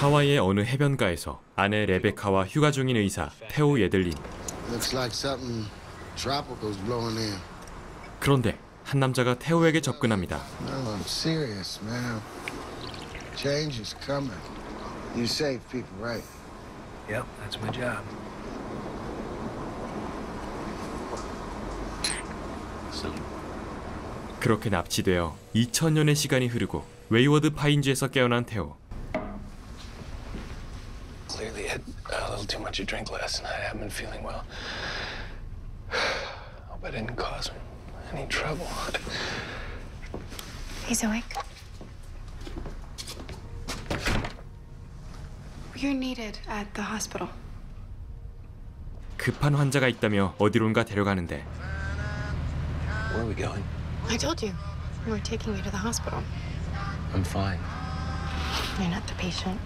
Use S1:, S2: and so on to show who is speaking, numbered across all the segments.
S1: 하와이의 어느 해변가에서 아내 레베카와 휴가 중인 의사 테오 예들린.
S2: Looks like something tropical's blowing in.
S1: 그런데 한 남자가 테오에게 접근합니다.
S2: No, I'm serious, man. Change is coming. You save people, right?
S3: Yep, that's my job.
S1: 그렇게 납치되어 2000년의 시간이 흐르고 웨이워드 파인즈에서 깨어난 테오.
S3: a little too much to drink last night. I haven't been feeling well. Hope I didn't cause him any trouble.
S4: He's awake. You're needed at the hospital.
S1: 급한 환자가 있다며 어디론가 데려가는데
S3: Where are we going?
S4: I told you. We're taking you to the hospital.
S3: I'm fine.
S4: You're not the patient.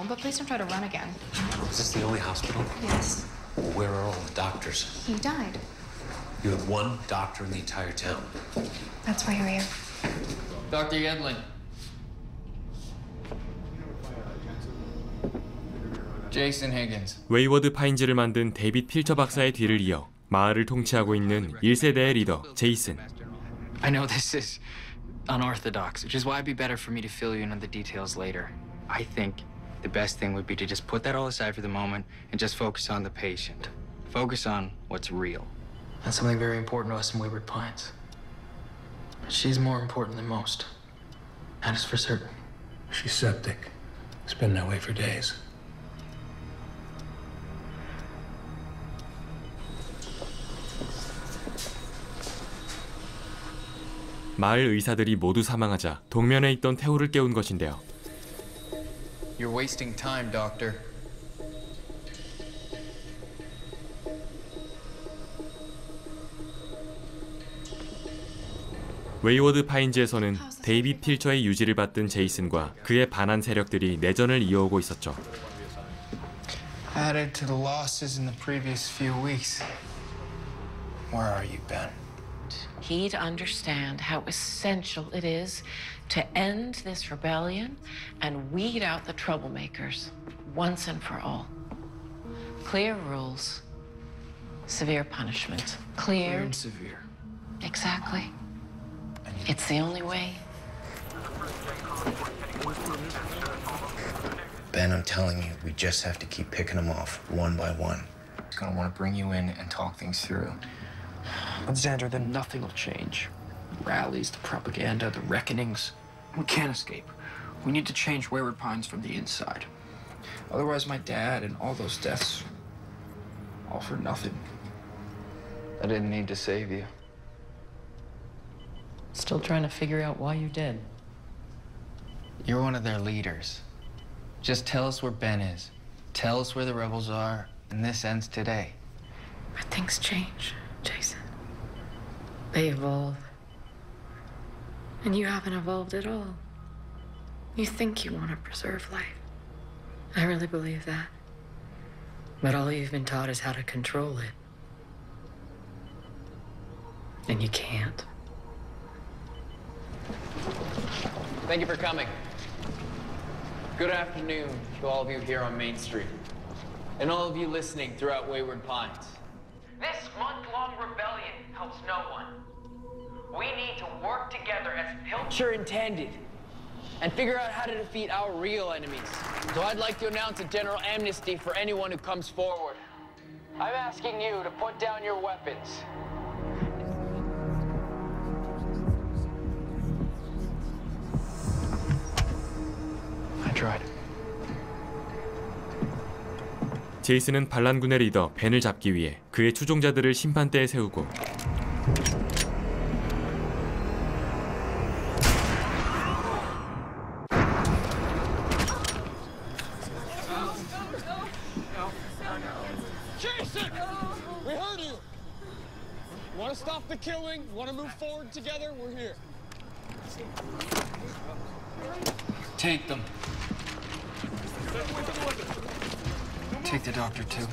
S5: detained?
S4: No, but please don't try to run again.
S5: Is this the only hospital?
S4: Yes.
S5: Where are all the doctors?
S4: He died.
S5: You have one doctor in the entire town.
S4: That's why you're here.
S6: Dr. Yedlin. Jason Higgins.
S1: 웨이워드 파인즈를 만든 데이빗 필처 박사의 뒤를 이어 마을을 통치하고 있는 1세대의 리더 제이슨.
S6: I know this is unorthodox, which is why it'd be better for me to fill you in on the details later. I think the best thing would be to just put that all aside for the moment and just focus on the patient. Focus on what's real. That's something very important to us in Wayward Pines. She's more important than most. That is for certain.
S3: She's septic. It's been that way for days.
S1: 마을 의사들이 모두 사망하자 동면에 있던 테오를 깨운 것인데요.
S6: You're wasting time, Doctor.
S1: 웨이워드 파인즈에서는 데이빗 필처의 유지를 받던 제이슨과 그의 반한 세력들이 내전을 이어오고 있었죠.
S6: Added to the losses in the previous few weeks. Where are you, Ben?
S7: He'd understand how essential it is to end this rebellion and weed out the troublemakers once and for all. Clear rules, severe punishment.
S6: Clear
S7: Clear,
S6: and severe.
S7: exactly. It's the only way.
S8: Ben, I'm telling you, we just have to keep picking them off one by one.
S6: He's gonna want to bring you in and talk things through.
S9: But Xander, then nothing will change. Rallies, the propaganda, the reckonings. We can't escape. We need to change Wayward Pines from the inside. Otherwise, my dad and all those deaths, all for nothing.
S6: I didn't need to save you.
S7: Still trying to figure out why you did.
S6: You're one of their leaders. Just tell us where Ben is. Tell us where the rebels are, and this ends today.
S7: But things change, Jason. They evolve. And you haven't evolved at all. You think you want to preserve life. I really believe that. But all you've been taught is how to control it. And you can't.
S6: Thank you for coming. Good afternoon to all of you here on Main Street, and all of you listening throughout Wayward Pines.
S10: This month-long rebellion helps no one. We need to work together as Pilcher intended.
S11: and figure out how to defeat our real enemies. So I'd like to announce a general amnesty for anyone who comes forward. I'm asking you to put down your weapons.
S12: I tried.
S1: 제이슨은 반란군의 리더 벤을 잡기 위해 그의 추종자들을 심판대에 세우고
S9: Jason! We heard you! Want to stop the killing? Want to move forward together? We're here.
S13: Take them. Take the doctor, too.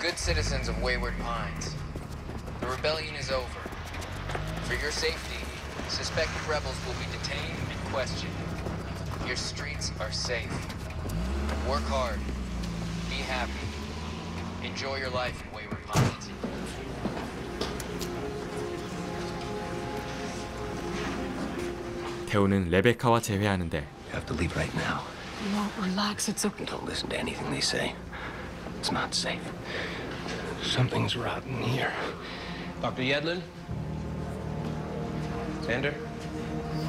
S6: Good citizens of Wayward Pines, the rebellion is over. For your safety, suspected rebels will be detained and questioned. Your streets are safe. Work hard. Be happy. Enjoy your life in Wayward Pines.
S1: 태오는 레베카와 재회하는데
S3: You have to leave right now.
S7: No, relax. It's okay.
S3: Don't listen to anything they say. It's not safe. Something's rotten here.
S14: Dr. Yedlin? Xander?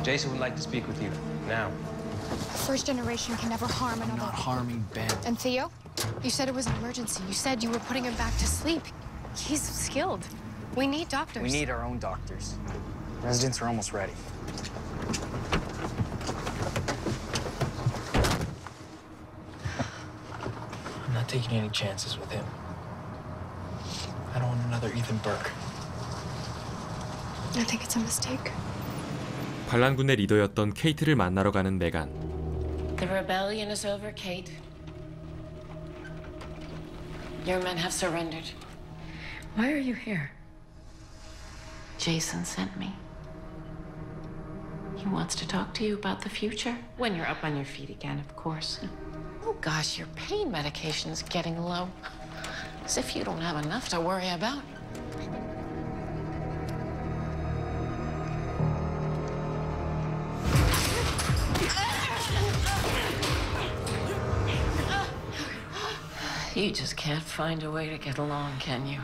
S14: Jason would like to speak with you. Now.
S4: First generation can never harm another.
S12: Not harming Ben.
S4: And Theo? You said it was an emergency. You said you were putting him back to sleep. He's skilled. We need doctors.
S13: We need our own doctors. Residents are almost ready.
S12: I'm not taking any chances with him. I don't want another Ethan Burke.
S4: I think it's a mistake.
S1: 반란군의 리더였던 케이트를 만나러 가는 메간.
S7: The rebellion is over, Kate. Your men have surrendered. Why are you here? Jason sent me. He wants to talk to you about the future. When you're up on your feet again, of course. Oh gosh, your pain medication's getting low. As if you don't have enough to worry about. You just can't find a way to get along, can you?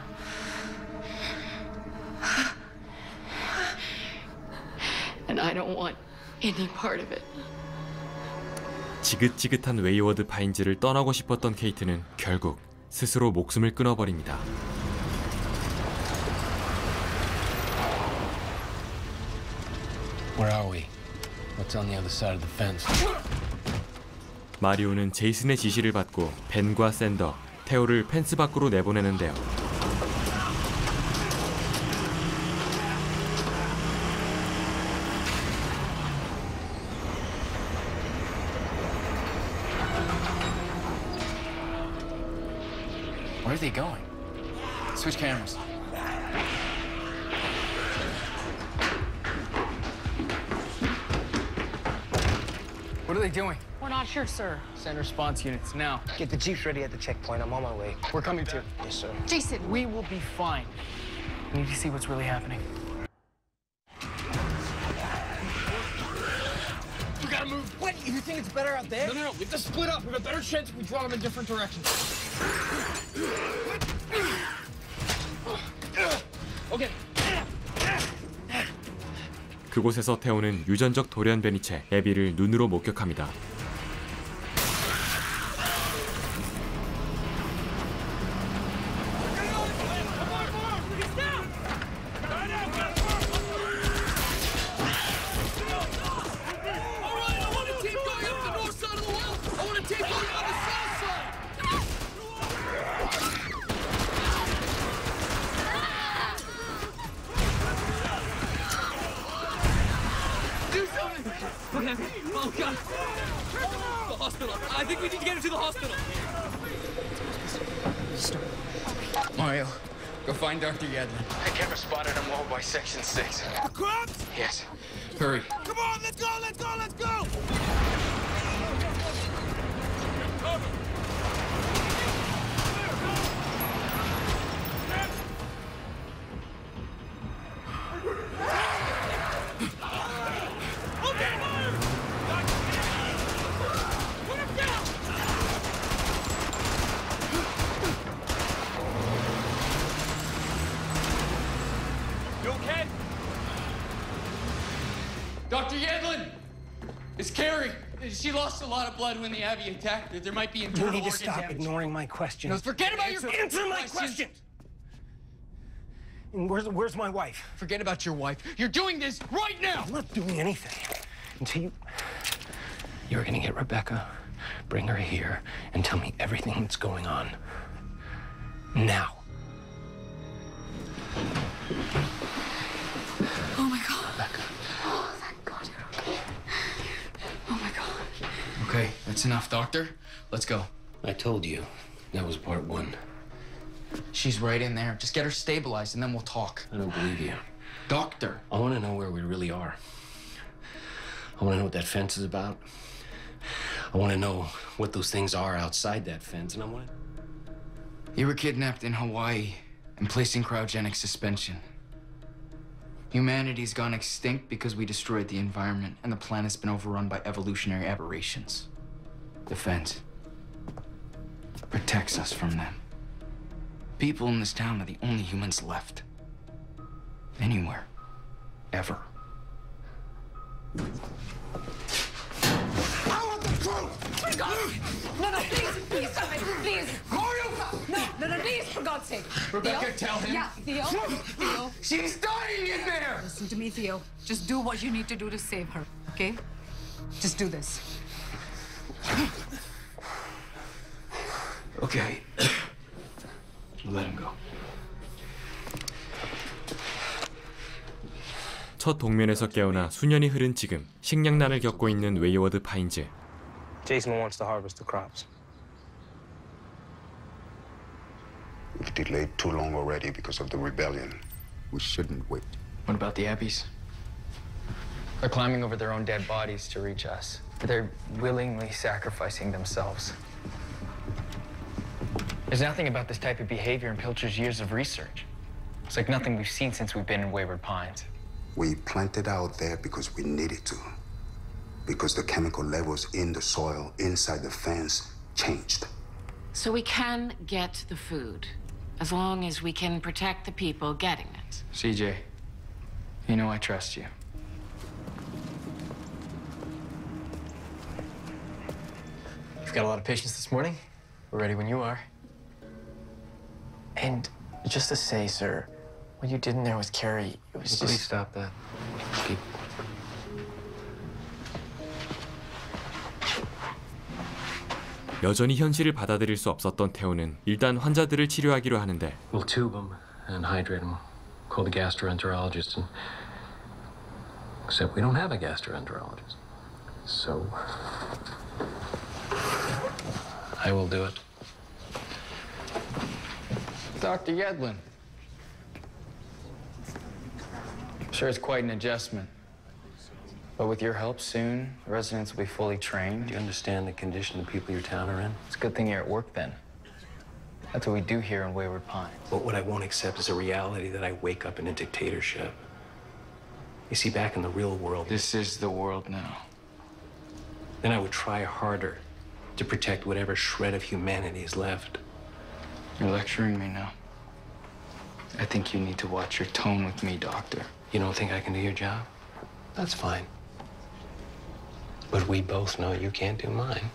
S7: And I don't want any part of it.
S1: 지긋지긋한 웨이워드 파인즈를 떠나고 싶었던 케이트는 결국 스스로 목숨을 끊어버립니다. 마리오는 제이슨의 지시를 받고 벤과 샌더, 테오를 펜스 밖으로 내보내는데요.
S13: Where are they going? Switch cameras. What are they doing?
S11: We're not sure, sir. Send response units now.
S15: Get the jeeps ready at the checkpoint. I'm on my way.
S11: We're coming too.
S15: Yes, sir.
S4: Jason!
S11: We will be fine. We need to see what's really happening.
S9: We gotta move. What? You think it's better out there? No, no, no. We have to split up. We have a better chance if we draw them in different directions.
S1: 그곳에서 테오는 유전적 돌연변이 채 에비를 눈으로 목격합니다.
S13: Find Dr. Yedlin.
S6: I camera spotted him over by Section 6.
S9: The
S16: a lot of blood when the Abbey attacked her. There might be
S15: You need to
S16: organ
S15: stop
S16: damage.
S15: ignoring my questions.
S16: No, forget about your
S15: answer, answer my
S16: questions.
S15: questions. And where's where's my wife?
S16: Forget about your wife. You're doing this right now.
S15: I'm not doing anything until you.
S3: You're gonna get Rebecca, bring her here, and tell me everything that's going on. Now.
S6: That's enough, Doctor. Let's go.
S3: I told you. That was part one.
S6: She's right in there. Just get her stabilized and then we'll talk.
S3: I don't believe you.
S6: Doctor.
S3: I want to know where we really are. I want to know what that fence is about. I want to know what those things are outside that fence, and I want to.
S6: You were kidnapped in Hawaii and placed in cryogenic suspension. Humanity's gone extinct because we destroyed the environment, and the planet's been overrun by evolutionary aberrations. The fence protects us from them. People in this town are the only humans left. Anywhere. Ever.
S17: I want the For God's No, no, please, please, stop it, please. No, no, no, please, for God's sake.
S16: Rebecca,
S17: Theo?
S16: tell him.
S17: Yeah, Theo. Theo.
S16: She's dying in there!
S17: Listen to me, Theo. Just do what you need to do to save her, okay? Just do this.
S3: Okay. Let him go.
S1: 첫 동면에서 깨어나 수년이 흐른 지금 식량난을 겪고 있는 웨이워드 파인즈.
S15: Jason wants to harvest the crops.
S18: We've delayed too long already because of the rebellion. We shouldn't wait.
S6: What about the Abbeys? They're climbing over their own dead bodies to reach us. They're willingly sacrificing themselves. There's nothing about this type of behavior in Pilcher's years of research. It's like nothing we've seen since we've been in Wayward Pines.
S18: We planted out there because we needed to. Because the chemical levels in the soil inside the fence changed.
S7: So we can get the food, as long as we can protect the people getting it.
S6: CJ, you know I trust you.
S19: got a lot of patience this morning. We're ready when you are. And just to say, sir, what you did in there with Carrie, it was
S3: Please
S19: just.
S3: stop that. Keep.
S1: 여전히 현실을 받아들일 수 없었던 태호는 일단 환자들을 치료하기로 하는데
S3: We'll tube them and hydrate them. Call the gastroenterologist and. Except we don't have a gastroenterologist. So. I will do it.
S6: Dr. Yedlin. Sure, it's quite an adjustment. But with your help soon, the residents will be fully trained.
S3: Do you understand the condition the people your town are in?
S6: It's a good thing you're at work then. That's what we do here in Wayward Pines.
S3: But what I won't accept is a reality that I wake up in a dictatorship. You see, back in the real world,
S6: This is the world now.
S3: then I would try harder to protect whatever shred of humanity is left.
S6: You're lecturing me now. I think you need to watch your tone with me, Doctor.
S3: You don't think I can do your job? That's fine. But we both know you can't do mine.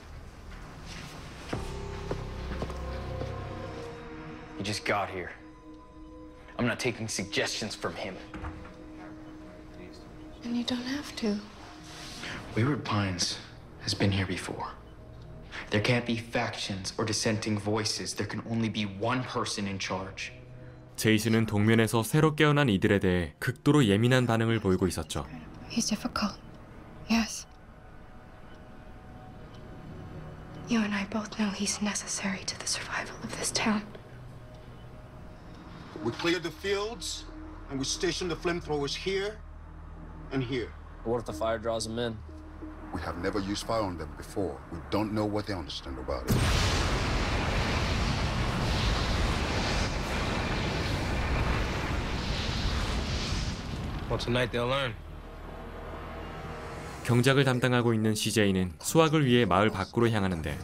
S6: He just got here. I'm not taking suggestions from him.
S4: And you don't have to.
S6: Wayward Pines has been here before. There can't be factions or dissenting voices. There can only be one person in charge.
S1: 제이슨은 동면에서 새로 깨어난 이들에 대해 극도로 예민한 반응을 보이고 있었죠.
S4: He's difficult. Yes. You and I both know he's necessary to the survival of this town.
S18: We cleared the fields and we stationed the flamethrowers here and here.
S19: What if the fire draws them in?
S18: We have never used fire on them before. We don't know what they understand about it.
S15: Well, tonight they'll learn.
S1: 경작을 담당하고 있는 CJ는 수학을 위해 마을 밖으로 향하는데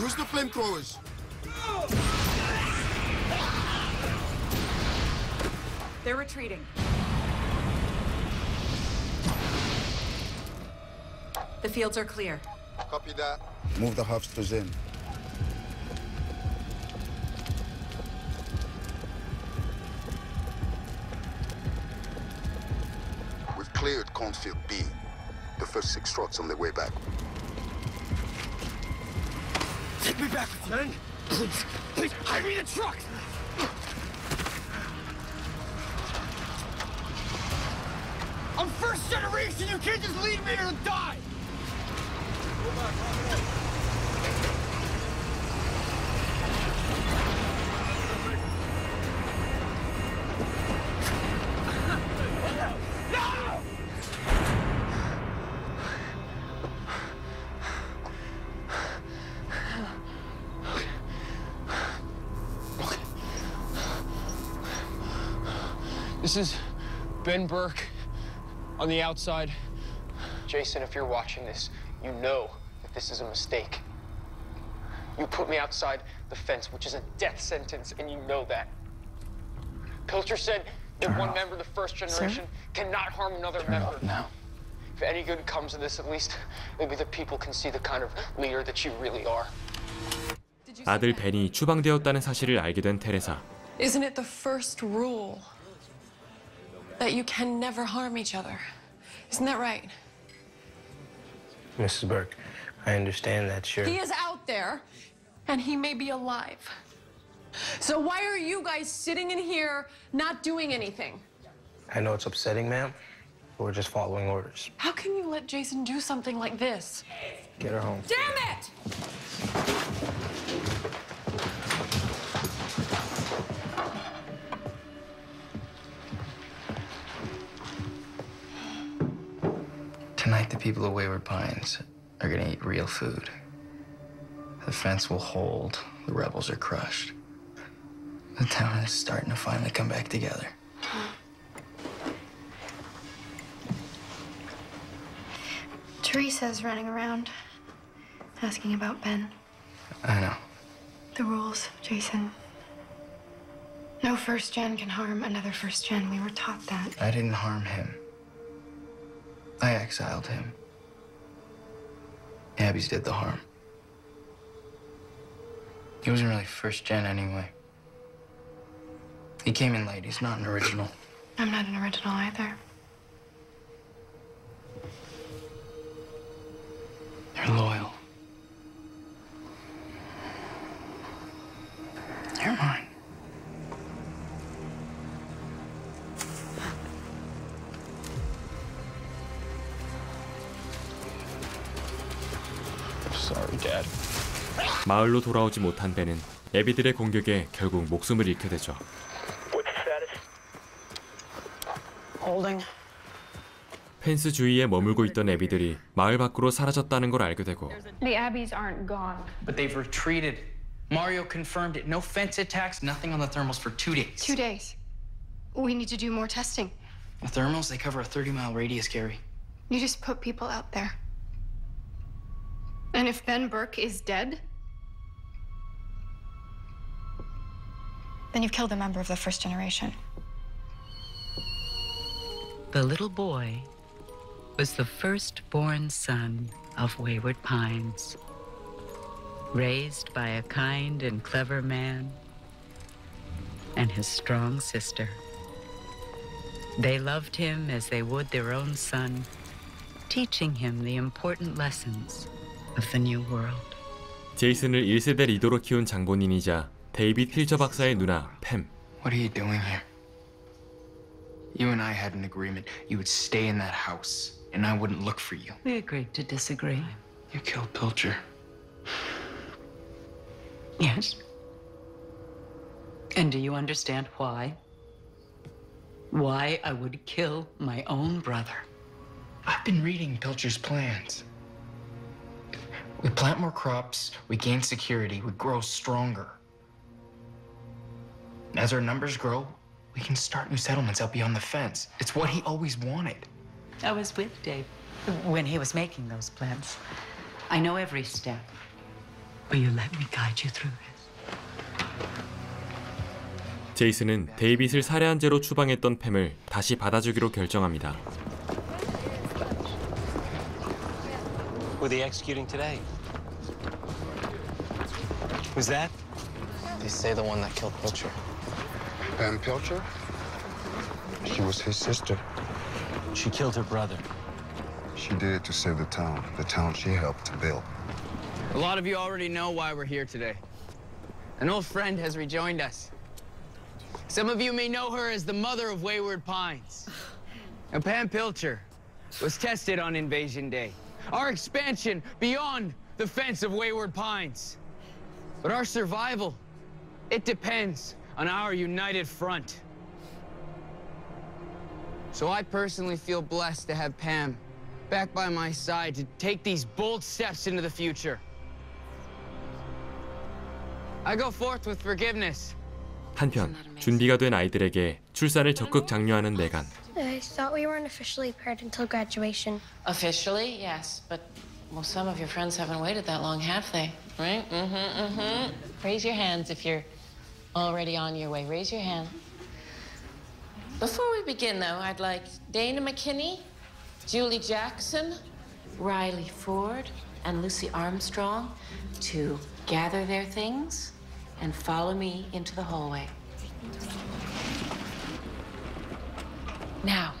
S20: Use the flamethrowers.
S11: They're retreating. The fields are clear.
S20: Copy that.
S18: Move the huffsters in. We've cleared Cornfield B. The first six trucks on their way back.
S21: Men, please, please, hide me the truck. I'm first generation. You can't just leave me here to die.
S22: Ben Burke on the outside. Jason, if you're watching this, you know that this is a mistake. You put me outside the fence, which is a death sentence, and you know that. Pilcher said that one member of the first generation cannot harm another member.
S9: now.
S22: If any good comes of this, at least maybe the people can see the kind of leader that you really are.
S1: 아들 벤이 추방되었다는 사실을 알게 된 테레사.
S23: Isn't it the first rule that you can never harm each other? Isn't that right?
S24: Mrs. Burke, I understand that, sure.
S23: He is out there, and he may be alive. So why are you guys sitting in here not doing anything?
S24: I know it's upsetting, ma'am, but we're just following orders.
S23: How can you let Jason do something like this?
S24: Get her home.
S23: Damn it!
S6: The people of Wayward Pines are gonna eat real food. The fence will hold, the rebels are crushed. The town is starting to finally come back together.
S23: Teresa's running around asking about Ben.
S6: I know.
S23: The rules, Jason. No first gen can harm another first gen. We were taught that.
S6: I didn't harm him. I exiled him. Abby's did the harm. He wasn't really first gen anyway. He came in late. He's not an original.
S23: I'm not an original either.
S6: You're loyal.
S1: 마을로 돌아오지 못한 벤은 애비들의 공격에 결국 목숨을 잃게 되죠.
S11: Holding.
S1: 펜스 주위에 머물고 있던 애비들이 마을 밖으로 사라졌다는 걸 알게 되고
S25: The Abbeys aren't gone.
S6: But they've retreated. Mario confirmed it. No fence attacks, nothing on the thermals for two days.
S23: Two days. We need to do more testing.
S6: The thermals, they cover a 30 mile radius, Gary.
S23: You just put people out there. And if Ben Burke is dead,
S26: Then you've killed a member of the first generation.
S27: The little boy was the firstborn son of Wayward Pines. Raised by a kind and clever man and his strong sister. They loved him as they would their own son, teaching him the important lessons of the new world.
S1: 제이슨을 1세대 리더로 키운 장본인이자 데이빗 필저 박사의 누나 팸.
S6: What are you doing here? You and I had an agreement. You would stay in that house, and I wouldn't look for you.
S27: We agreed to disagree.
S6: You killed Pilcher.
S27: Yes. And do you understand why? Why I would kill my own brother?
S6: I've been reading Pilcher's plans. We plant more crops, we gain security, we grow stronger. As our numbers grow, we can start new settlements out beyond the fence. It's what he always wanted.
S27: I was with Dave when he was making those plans. I know every step. Will you let me guide you through this?
S1: 제이슨은 데이빗을 살해한 죄로 추방했던 팸을 다시 받아주기로 결정합니다.
S3: Who are they executing today? Who's that?
S24: They say the one that killed Pilcher.
S18: Pam Pilcher? She was his sister.
S3: She killed her brother.
S18: She did it to save the town, the town she helped to build.
S6: A lot of you already know why we're here today. An old friend has rejoined us. Some of you may know her as the mother of Wayward Pines. Now, Pam Pilcher was tested on Invasion Day. Our expansion beyond the fence of Wayward Pines. But our survival, it depends on our united front. So I personally feel blessed to have Pam back by my side to take these bold steps into the future. I go forth with forgiveness.
S1: 한편 준비가 된 아이들에게 출산을 적극 장려하는 메간.
S28: I thought we weren't officially paired until graduation.
S7: Officially, yes, but well, some of your friends haven't waited that long, have they? Right? Mm-hmm, mm-hmm. Raise your hands if you're already on your way. Raise your hand. Before we begin, though, I'd like Dana McKinney, Julie Jackson, Riley Ford, and Lucy Armstrong to gather their things and follow me into the hallway. Now,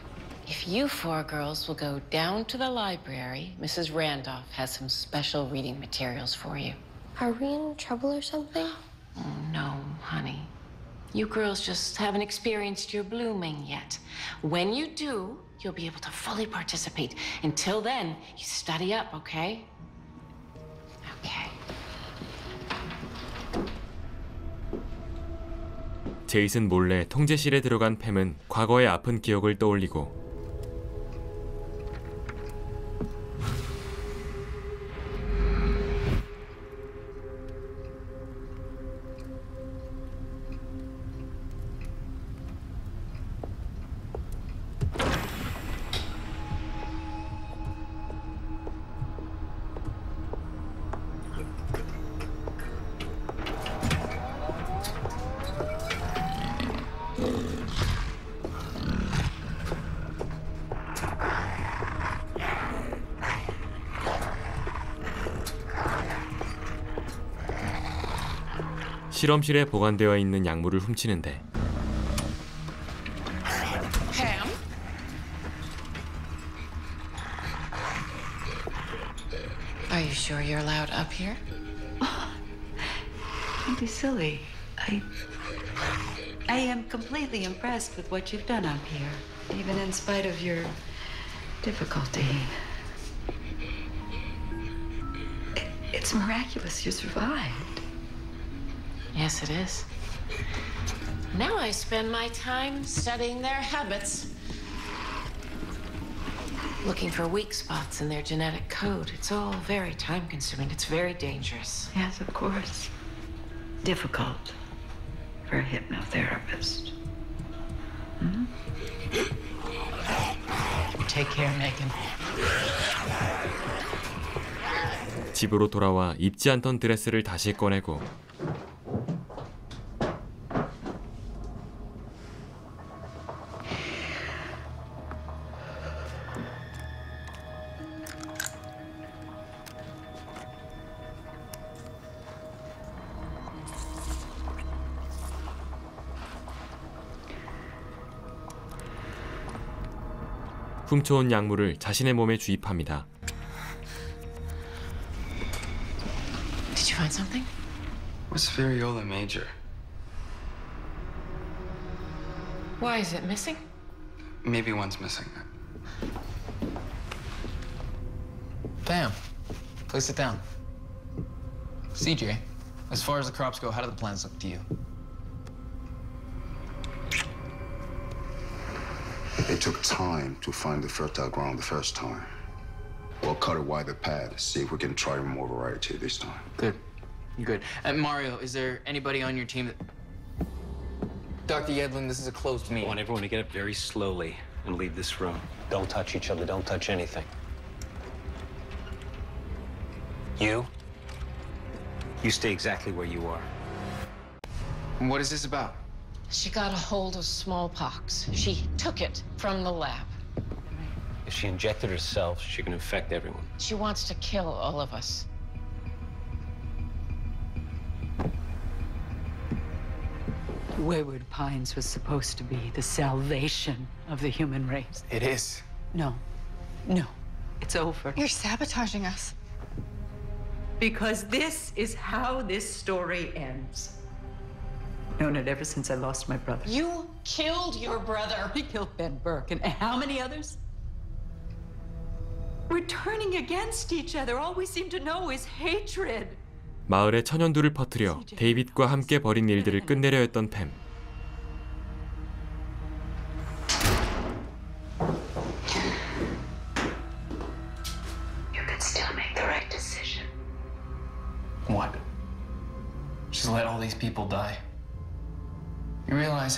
S7: if you four girls will go down to the library, Mrs. Randolph has some special reading materials for you.
S28: Are we in trouble or something?
S7: Oh, no, honey. You girls just haven't experienced your blooming yet. When you do, you'll be able to fully participate. Until then, you study up, okay? Okay.
S1: 제이슨 몰래 통제실에 들어간 팸은 과거의 아픈 기억을 떠올리고 실험실에 보관되어 있는 약물을 훔치는데
S7: Pam? Are you sure you're allowed up here?
S27: Don't be silly. I. I am completely impressed with what you've done up here, even in spite of your difficulty. It- it's miraculous you survived.
S7: Yes, it is. Now I spend my time studying their habits. Looking for weak spots in their genetic code. It's all very time consuming. It's very dangerous.
S27: Yes, of course. Difficult for a hypnotherapist. Hmm?
S6: Take care, Megan.
S1: 집으로 돌아와 입지 않던 드레스를 다시 꺼내고 훔쳐온 약물을 자신의 몸에 주입합니다.
S7: Did you find something?
S6: What's variola major?
S7: Why is it missing?
S6: Maybe one's missing.
S9: Bam. Please sit down. CJ, as far as the crops go, how do the plans look to you?
S18: It took time to find the fertile ground the first time. We'll cut a wider path, see if we can try more variety this time.
S6: Good. Good. And Mario, is there anybody on your team that. Dr. Yedlin, this is a closed meeting.
S3: I want everyone to get up very slowly and leave this room. Don't touch each other. Don't touch anything. You, You stay exactly where you are.
S6: And what is this about?
S7: She got a hold of smallpox. She took it from the lab.
S3: If she injected herself, she can infect everyone.
S7: She wants to kill all of us.
S27: Wayward Pines was supposed to be the salvation of the human race.
S9: It is.
S27: No. No. It's over.
S26: You're sabotaging us.
S27: Because this is how this story ends Known it ever since I lost my brother.
S7: You killed your brother.
S27: I killed Ben Burke. And how many others? We're turning against each other. All we seem to know is hatred.
S1: 마을에 천연두를 퍼뜨려 데이빗과 함께 벌인 일들을 끝내려 했던 팸.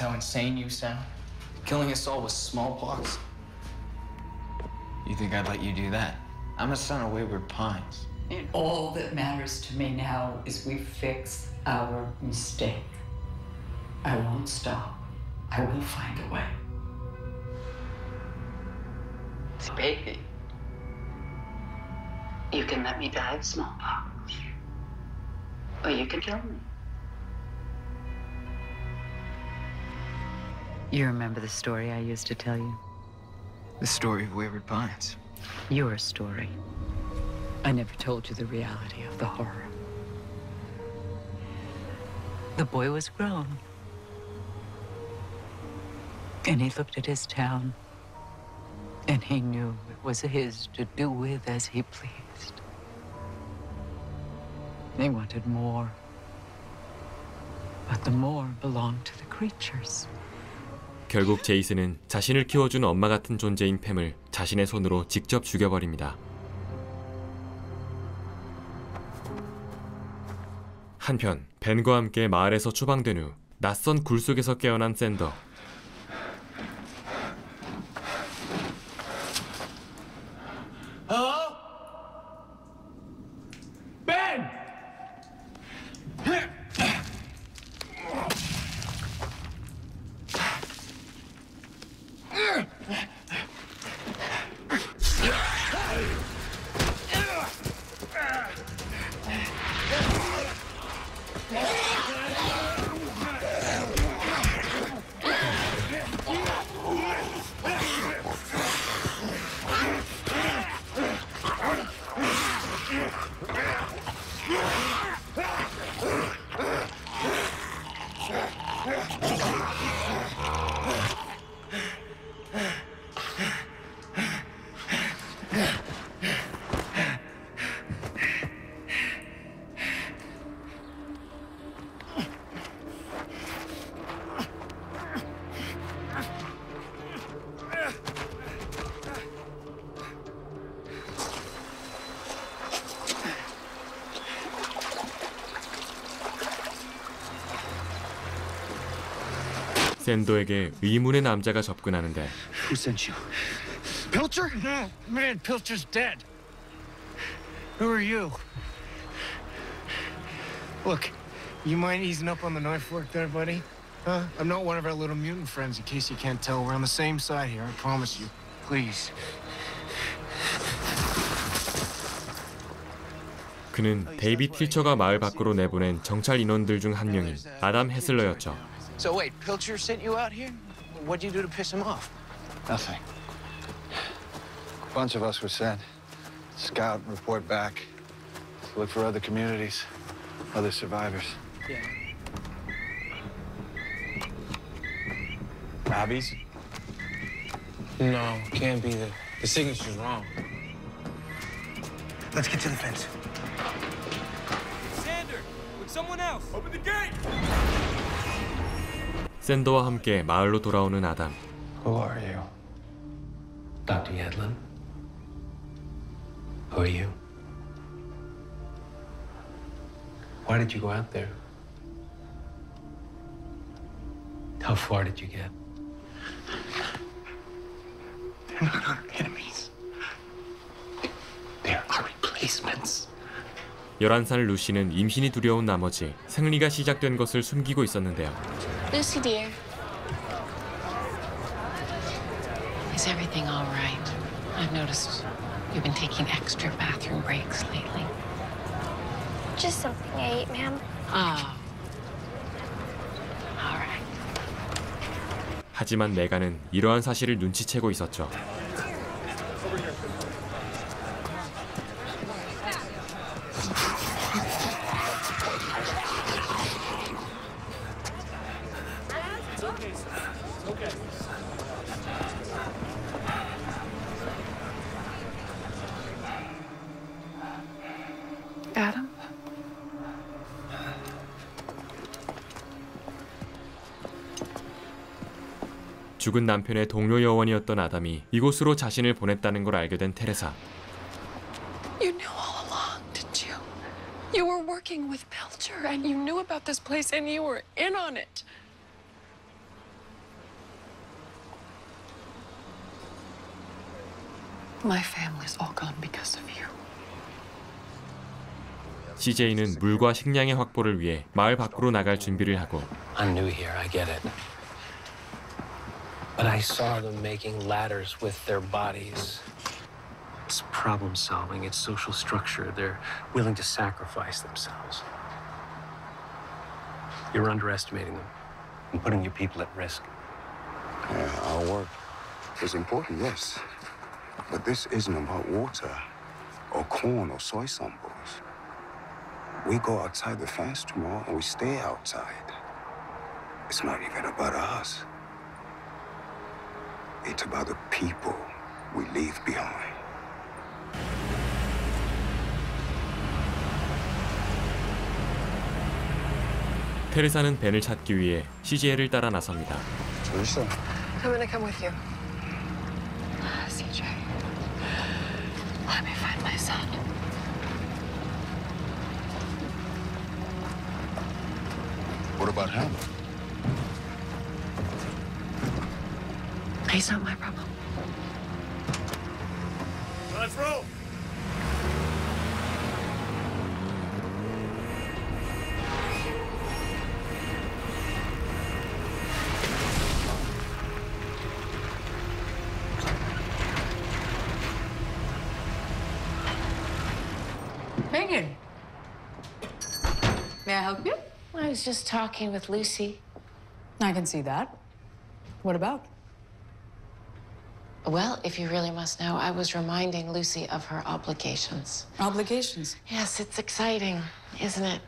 S9: How insane you sound? Killing us all with smallpox? You think I'd let you do that? I'm a son of Wayward Pines.
S27: And all that matters to me now is we fix our mistake. I won't stop. I will find a way. Baby, you can let me die of smallpox, or you can kill me. You remember the story I used to tell you?
S9: The story of Wayward Pines.
S27: Your story. I never told you the reality of the horror. The boy was grown. And he looked at his town. And he knew it was his to do with as he pleased. They wanted more. But the more belonged to the creatures.
S1: 결국 제이슨은 자신을 키워준 엄마 같은 존재인 팸을 자신의 손으로 직접 죽여버립니다. 한편 벤과 함께 마을에서 추방된 후 낯선 굴 속에서 깨어난 샌더. 샌더에게 의문의 남자가 접근하는데
S3: Who sent you?
S22: Pilcher? No, man, Pilcher's dead. Who are you? Look, you mind easing up on the knife work there, buddy? Huh? I'm not one of our little mutant friends, in case you can't tell. We're on the same side here, I promise you. Please.
S1: 그는 데이빗 필처가 마을 밖으로 내보낸 정찰 인원들 중 한 명인 아담 헤슬러였죠.
S24: So wait, Pilcher sent you out here? What'd you do to piss him off?
S20: Nothing. A bunch of us were sent. Scout and report back. Look for other communities, other survivors.
S9: Yeah.
S24: Robbie's? No, can't be. The, the signature's wrong.
S8: Let's get to the fence.
S21: Xander, with someone else. Open the gate.
S1: 샌더와 함께 마을로 돌아오는 아담.
S3: Who are you? Dr. Yedlin? Who are you? Why did you go out there? How far did you get?
S24: They're not our enemies. They're our replacements.
S1: 11살 루시는 임신이 두려운 나머지 생리가 시작된 것을 숨기고 있었는데요.
S7: Lucy, dear. Is everything all right? I've noticed you've been taking extra bathroom breaks lately.
S28: Just something I ate, ma'am.
S7: Ah. All right.
S1: 하지만 메간은 이러한 사실을 눈치채고 있었죠. 죽은 남편의 동료 여원이었던 아담이 이곳으로 자신을 보냈다는 걸 알게 된 테레사.
S23: You knew all along, didn't you? You were working with Pilcher and you knew about this place and you were in on it.
S25: My family's all gone because of you.
S1: CJ는 물과 식량의 확보를 위해 마을 밖으로 나갈 준비를 하고
S3: I'm new here, I get it. But I saw them making ladders with their bodies. It's problem solving, it's social structure. They're willing to sacrifice themselves. You're underestimating them and putting your people at risk.
S18: Yeah, our work is important, yes. But this isn't about water or corn or soy samples. We go outside the fence tomorrow and we stay outside. It's not even about us. It's about the people we leave behind.
S1: 테레사는 벤을 찾기 위해 CJ를 따라 나섭니다.
S18: Teresa.
S25: I'm gonna come with you. CJ, let me find my son.
S18: What about him?
S25: He's not my problem.
S21: Let's roll.
S25: Megan. May I help you?
S7: I was just talking with Lucy.
S25: I can see that. What about?
S7: Well, if you really must know, I was reminding Lucy of her obligations.
S25: Obligations?
S7: Yes, it's exciting, isn't it?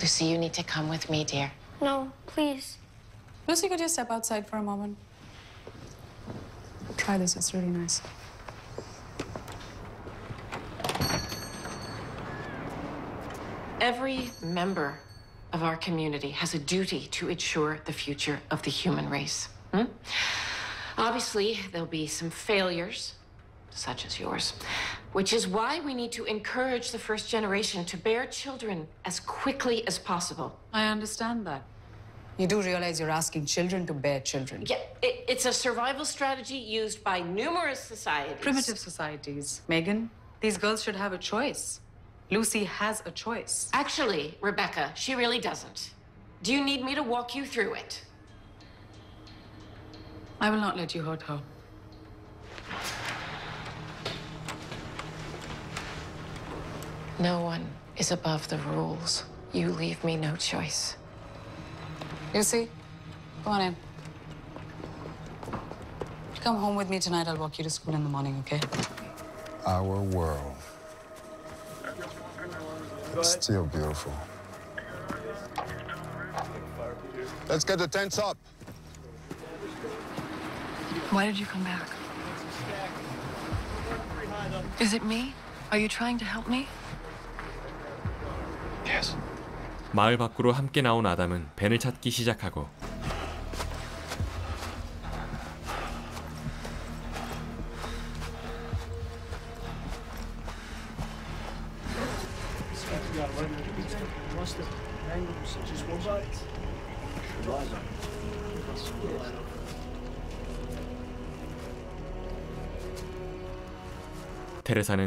S7: Lucy, you need to come with me, dear.
S28: No, please.
S25: Lucy, could you step outside for a moment? Try this, it's really nice.
S7: Every member of our community has a duty to ensure the future of the human race. hmm? Obviously, there'll be some failures, such as yours, which is why we need to encourage the first generation to bear children as quickly as possible.
S25: I understand that. You do realize you're asking children to bear children.
S7: Yeah, it, it's a survival strategy used by numerous societies.
S25: Primitive societies. Megan, these girls should have a choice. Lucy has a choice.
S7: Actually, Rebecca, she really doesn't. Do you need me to walk you through it?
S25: I will not let you hurt her.
S7: No one is above the rules. You leave me no choice.
S25: Lucy, Come on in. Come home with me tonight. I'll walk you to school in the morning, okay?
S18: Our world. It's still beautiful. Let's get the tents up.
S25: Why did you come back? Is it me? Are you trying to help me?
S18: Yes.
S1: 마을 밖으로 함께 나온 아담은 벤을 찾기 시작하고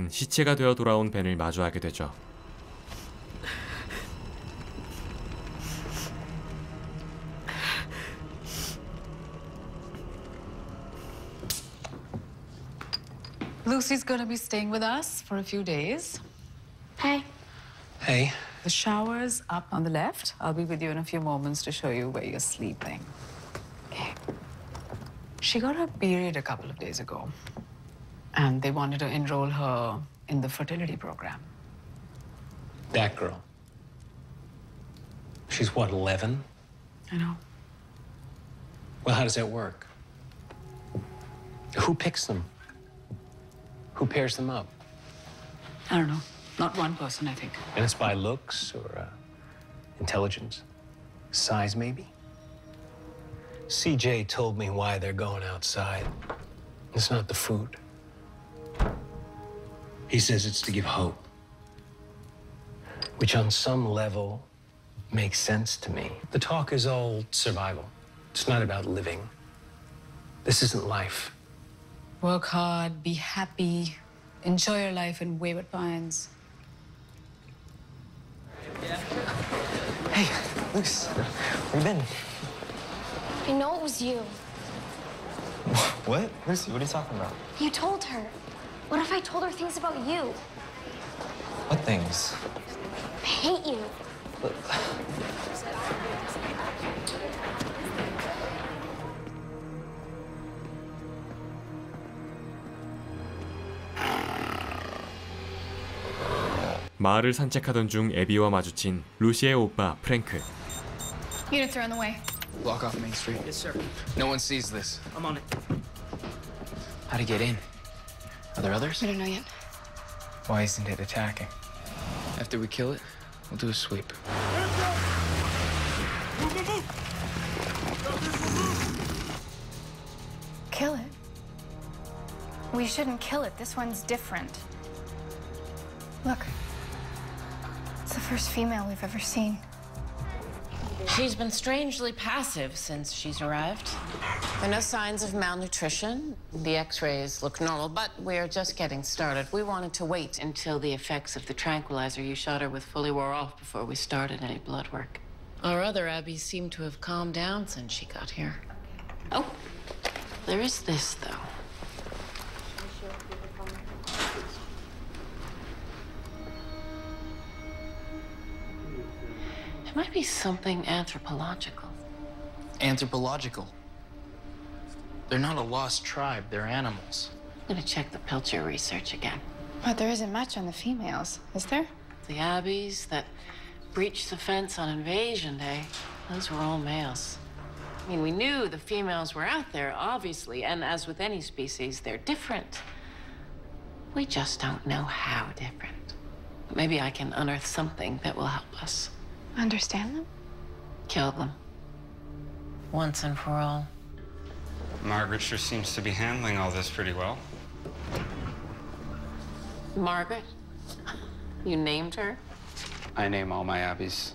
S1: 그는 시체가 되어 돌아온 벤을 마주하게 되죠.
S17: Lucy's gonna be staying with us for a few days.
S28: Hey.
S3: Hey.
S17: The shower's up on the left. I'll be with you in a few moments to show you where you're sleeping. Okay. She got her period a couple of days ago and they wanted to enroll her in the fertility program.
S3: That girl. She's what, 11?
S17: I know.
S3: Well, how does that work? Who picks them? Who pairs them up?
S17: I don't know. Not one person, I think.
S3: And it's by looks or uh, intelligence? Size, maybe? CJ told me why they're going outside. It's not the food. He says it's to give hope. Which, on some level, makes sense to me. The talk is all survival, it's not about living. This isn't life.
S17: Work hard, be happy, enjoy your life in Wayward Pines.
S15: Hey, Luce, where you been?
S28: I know it was you.
S15: What? Lucy, what are you talking about?
S28: You told her. What if I told her things about you?
S15: What things?
S28: I hate you.
S1: 마을을 산책하던 중 에비와 마주친 루시의 오빠 프랭크.
S26: Units are on the way.
S22: Block off Main Street.
S21: Yes, sir.
S22: No one sees this.
S21: I'm on it.
S22: How to get in? Are there others?
S26: We don't know yet.
S22: Why isn't it attacking? After we kill it, we'll do a sweep.
S26: Kill it? We shouldn't kill it. This one's different. Look. It's the first female we've ever seen.
S7: She's been strangely passive since she's arrived. There are no signs of malnutrition. The x-rays look normal, but we're just getting started. We wanted to wait until the effects of the tranquilizer you shot her with fully wore off before we started any blood work. Our other Abbeys seem to have calmed down since she got here. Oh, there is this, though. Might be something anthropological.
S6: Anthropological. They're not a lost tribe, they're animals.
S7: I'm gonna check the Pilcher research again.
S26: But there isn't much on the females, is there?
S7: The Abbeys that breached the fence on invasion day, those were all males. I mean, we knew the females were out there, obviously, and as with any species, they're different. We just don't know how different. Maybe I can unearth something that will help us.
S26: Understand them?
S7: Kill them. Once and for all.
S29: Margaret sure seems to be handling all this pretty well.
S7: Margaret? You named her?
S29: I name all my abbeys.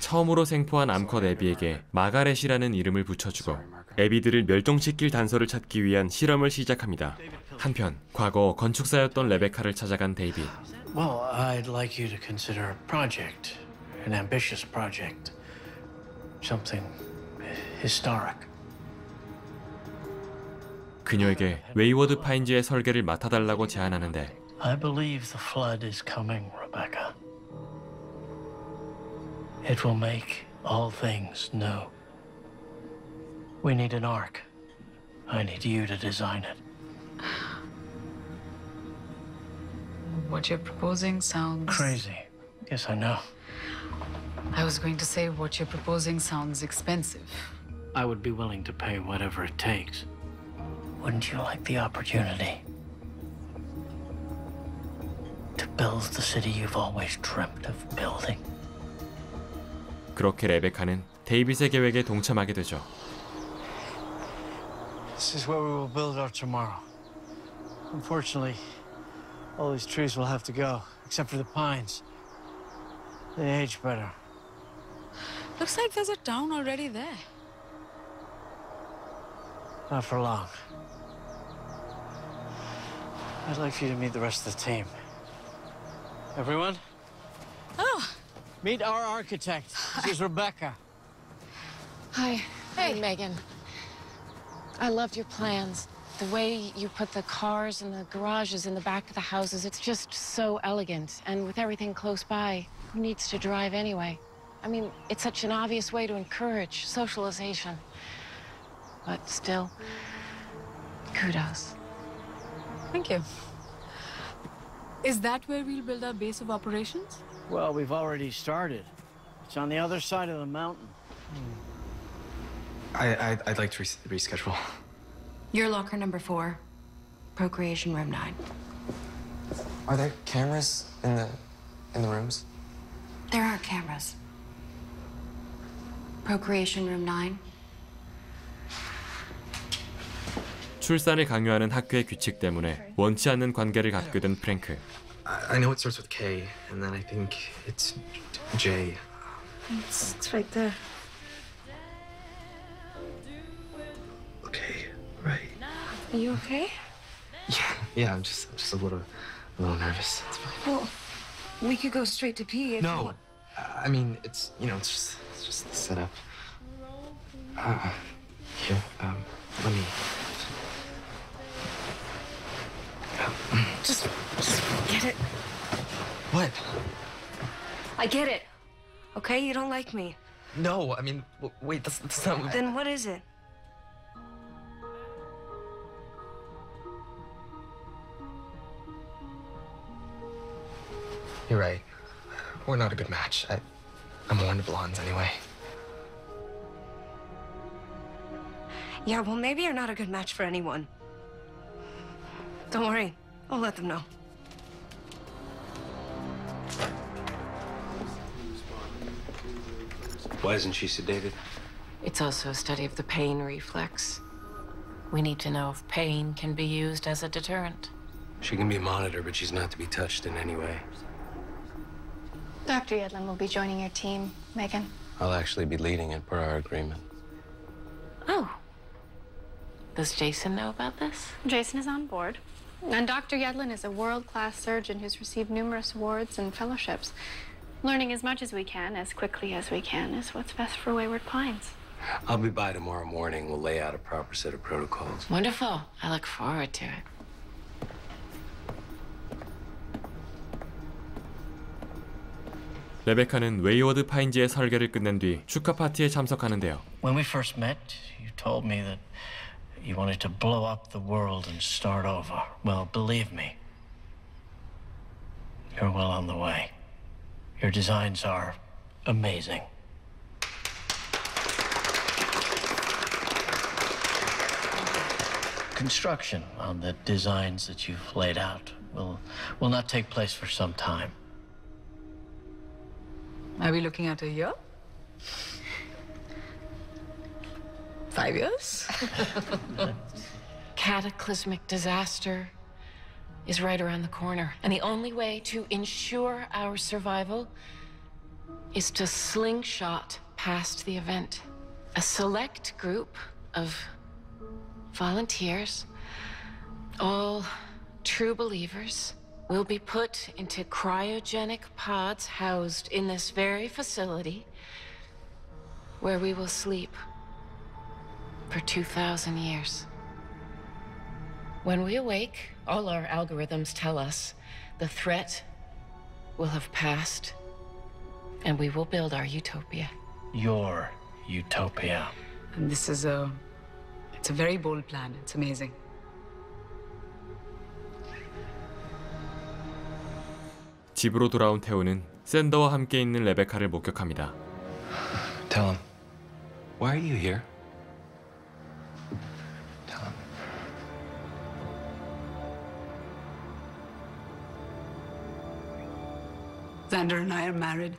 S1: 처음으로 생포한 암컷 에비에게 마가렛이라는 이름을 붙여주고 에비들을 멸종시킬 단서를 찾기 위한 실험을 시작합니다. 한편 과거 건축사였던 레베카를 찾아간 데이빗.
S30: Well, I'd like you to consider a project, an ambitious project, something historic.
S1: 그녀에게 웨이워드 파인즈의 설계를 맡아달라고 제안하는데
S30: I believe the flood is coming, Rebecca. It will make all things new. We need an ark. I need you to design it.
S17: What you're proposing sounds.
S30: Crazy. Yes, I know.
S17: I was going to say what you're proposing sounds expensive.
S30: I would be willing to pay whatever it takes. Wouldn't you like the opportunity to build the city you've always dreamt of building?
S1: 그렇게 레베카는 데이빗의 계획에 동참하게 되죠.
S30: This is where we will build our tomorrow. Unfortunately, all these trees will have to go, except for the pines. They age better.
S17: Looks like there's a town already there.
S30: Not for long. I'd like for you to meet the rest of the team. Everyone,
S17: Oh,
S30: meet our architect. This is Rebecca.
S7: Hi. Hey. I'm Megan. I loved your plans. the way you put the cars and the garages in the back of the houses, it's just so elegant. And with everything close by, who needs to drive anyway? I mean, it's such an obvious way to encourage socialization. But still, kudos.
S17: Thank you. Is that where we'll build our base of operations?
S30: Well, we've already started. It's on the other side of the mountain.
S20: I, I, I'd like to res reschedule.
S31: Your locker number four, procreation room nine.
S20: Are there cameras in the in the rooms?
S31: There are cameras. Procreation room nine.
S1: 출산을 강요하는 학교의 규칙 때문에 원치 않는 관계를 갖게 된 프랭크.
S20: I, I know it starts with K, and then I think it's J.
S31: It's, it's right there.
S20: Okay, right.
S31: Are you okay?
S20: Yeah, I'm just I'm just a little a little nervous. It's fine.
S31: Well, we could go straight to pee if you
S20: No,
S31: want.
S20: I mean it's you know it's just it's just the setup. Uh, here, um, let me.
S31: Just, just get it.
S20: What?
S31: I get it. Okay, you don't like me.
S20: No, I mean wait. That's, that's not.
S31: Then what is it?
S20: You're right. We're not a good match. I, I'm more into blondes anyway.
S31: Yeah, well, maybe you're not a good match for anyone. Don't worry. I'll let them know.
S3: Why isn't she sedated?
S7: It's also a study of the pain reflex. We need to know if pain can be used as a deterrent.
S3: She can be monitored, but she's not to be touched in any way.
S4: Dr. Yedlin will be joining your team, Megan.
S3: I'll actually be leading it per our agreement.
S7: Oh. Does Jason know about this?
S4: Jason is on board. And Dr. Yedlin is a world class surgeon who's received numerous awards and fellowships. Learning as much as we can, as quickly as we can, is what's best for Wayward Pines.
S3: I'll be by tomorrow morning. We'll lay out a proper set of protocols.
S7: Wonderful. I look forward to it.
S1: 레베카는 웨이워드 파인즈의 설계를 끝낸 뒤 축하 파티에 참석하는데요.
S30: When we first met, you told me that you wanted to blow up the world and start over. Well, believe me, you're well on the way. Your designs are amazing. Construction on the designs that you've laid out will, will not take place for some time.
S17: Are we looking at a year? Five years?
S7: Cataclysmic disaster is right around the corner. And the only way to ensure our survival is to slingshot past the event. A select group of volunteers, all true believers, will be put into cryogenic pods housed in this very facility where we will sleep for 2,000 years. When we awake, all our algorithms tell us the threat will have passed and we will build our utopia.
S30: Your utopia.
S17: And this is a. It's a very bold plan. It's amazing.
S1: 집으로 돌아온 태우는 샌더와 함께 있는 레베카를 목격합니다.
S3: Tell him. Why are you here? Tell him.
S17: Xander and I are married.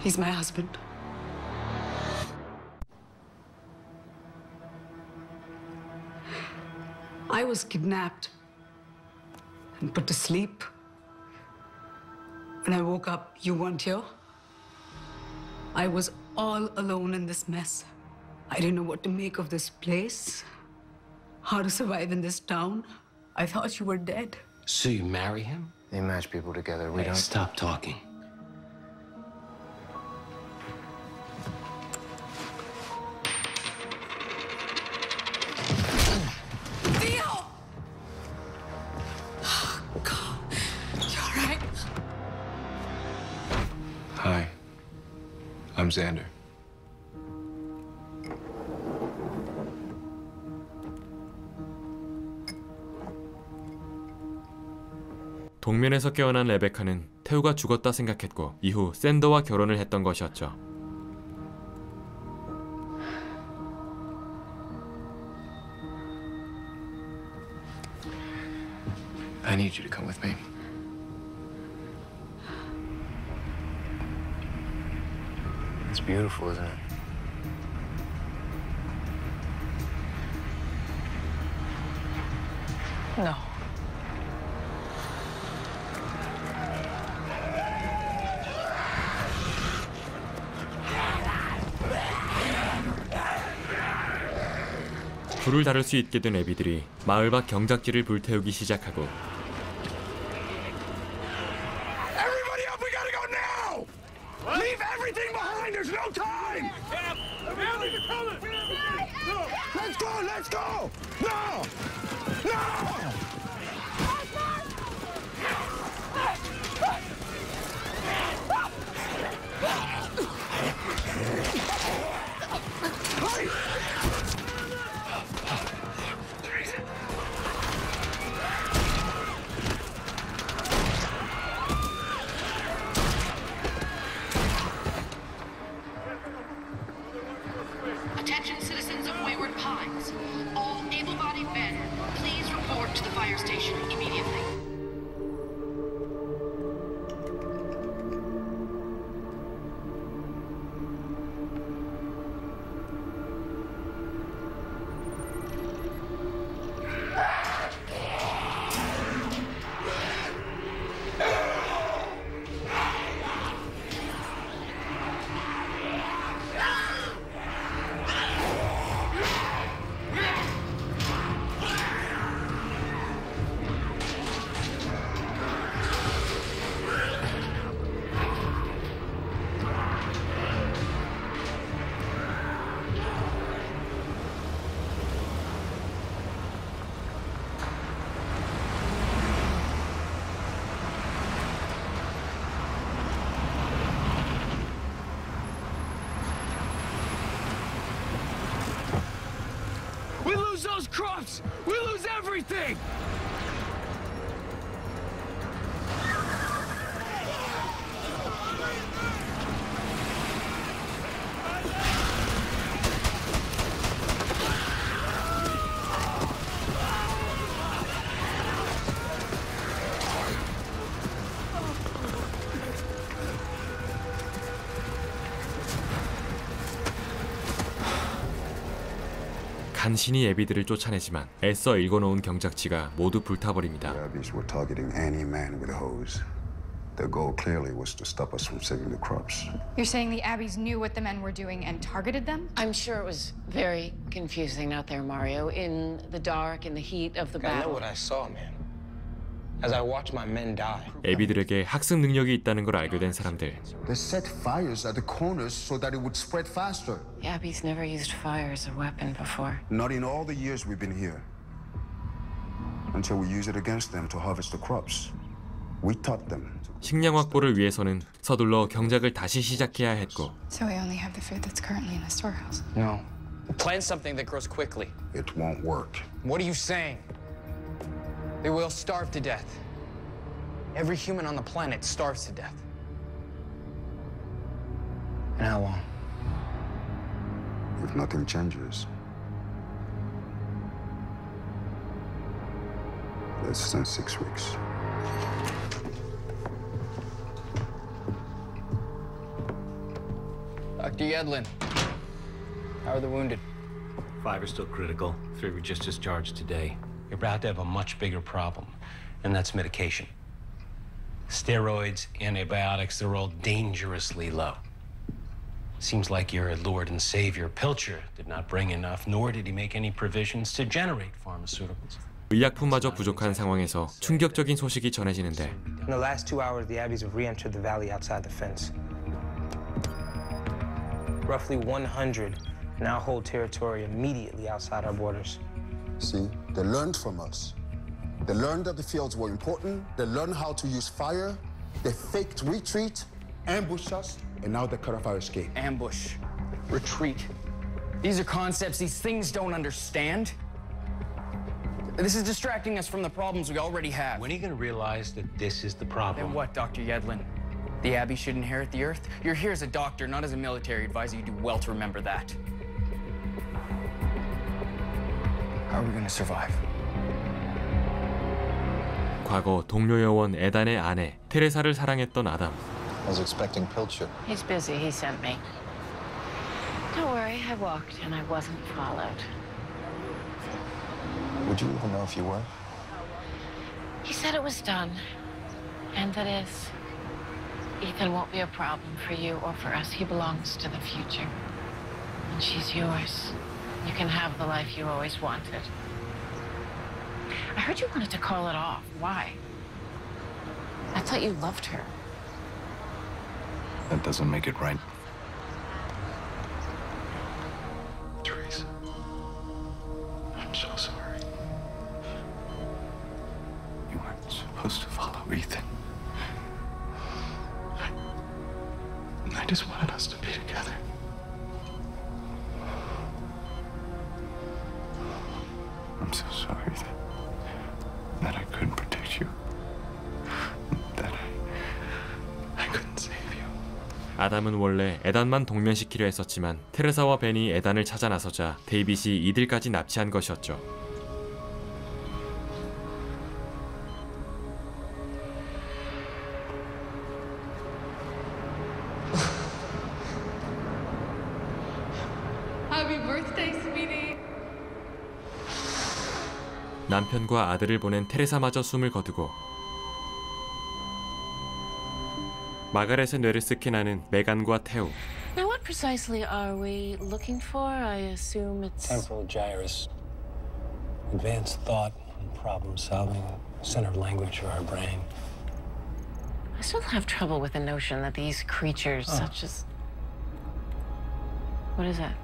S17: He's my husband. I was kidnapped and put to sleep. When I woke up, you weren't here. I was all alone in this mess. I didn't know what to make of this place, how to survive in this town. I thought you were dead.
S3: So you marry him?
S32: They match people together. We
S3: Hey,
S32: don't.
S3: stop talking.
S20: Xander.
S1: 동면에서 깨어난 레베카는 태우가 죽었다 생각했고 이후 샌더와 결혼을 했던 것이었죠.
S20: I need you to come with me.
S15: It's beautiful, isn't it?
S17: No.
S1: 불을 다룰 수 있게 된 애비들이 마을 밖 경작지를 불태우기 시작하고 간신히 애비들을 쫓아내지만 애써 일궈놓은 경작지가 모두 불타버립니다.
S18: Abbeys were targeting any man with a hose. Their goal clearly was to stop us from saving the crops.
S4: You're saying the Abbeys knew what the men were doing and targeted them?
S7: I'm sure it was very confusing out there, Mario, in the dark, in the heat of the
S15: I know
S7: battle.
S15: what I saw, man.
S1: 애비들에게 학습 능력이 있다는 걸 알게 된 사람들.
S18: They set fires at the corners so that it would spread faster.
S7: The Abbeys never used fire as a weapon before.
S18: Not in all the years we've been here. Until we use it against them to harvest the crops. We taught them.
S1: 식량 확보를 위해서는 서둘러 경작을 다시 시작해야 했고
S4: So we only have the food that's currently in the storehouse.
S15: No. Plant something that grows quickly.
S18: It won't work.
S15: What are you saying? They will starve to death. Every human on the planet starves to death. And how long?
S18: If nothing changes. Less than six weeks.
S15: Dr. Yedlin, how are the wounded?
S3: Five are still critical. Three were just discharged today You're about to have a much bigger problem, and that's medication. Steroids, antibiotics, they're all dangerously low. Seems like your Lord and Savior, Pilcher, did not bring enough, nor did he make any provisions to generate pharmaceuticals.
S1: 의약품마저 부족한 상황에서 충격적인 소식이 전해지는데
S15: In the last two hours, the Abbeys have re-entered the valley outside the fence. Roughly 100 now hold territory immediately outside our borders.
S18: See, they learned from us. They learned that the fields were important. They learned how to use fire. They faked retreat.
S33: ambushed us, and now they cut off our escape.
S15: Ambush. Retreat. These are concepts these things don't understand. This is distracting us from the problems we already have.
S3: When are you going to realize that this is the problem?
S15: Then what, Dr. Yedlin? The Abbey should inherit the Earth? You're here as a doctor, not as a military advisor. You do well to remember that. are we going to survive?
S1: 과거 동료 요원 에단의 아내 테레사를 사랑했던 아담.
S20: I was expecting Pilcher.
S7: He's busy. He sent me. Don't worry, I walked and I wasn't followed.
S20: Would you even know if you were?
S7: He said it was done, and that is, Ethan won't be a problem for you or for us. He belongs to the future. And she's yours. You can have the life you always wanted. I heard you wanted to call it off. Why? I thought you loved her.
S20: That doesn't make it right.
S1: 에단만 동면시키려 했었지만 테레사와 벤이 에단을 찾아 나서자 데이빗이 이들까지 납치한 것이었죠. 남편과 아들을 보낸 테레사마저 숨을 거두고 마가렛의 뇌를 스캔하는 메간과 태우
S7: what precisely are we looking for? I assume it's.
S3: Temporal gyrus. Advanced thought and problem solving. Center of language for our brain.
S7: I still have trouble with the notion that these creatures,
S3: Oh.
S7: such as. What is that?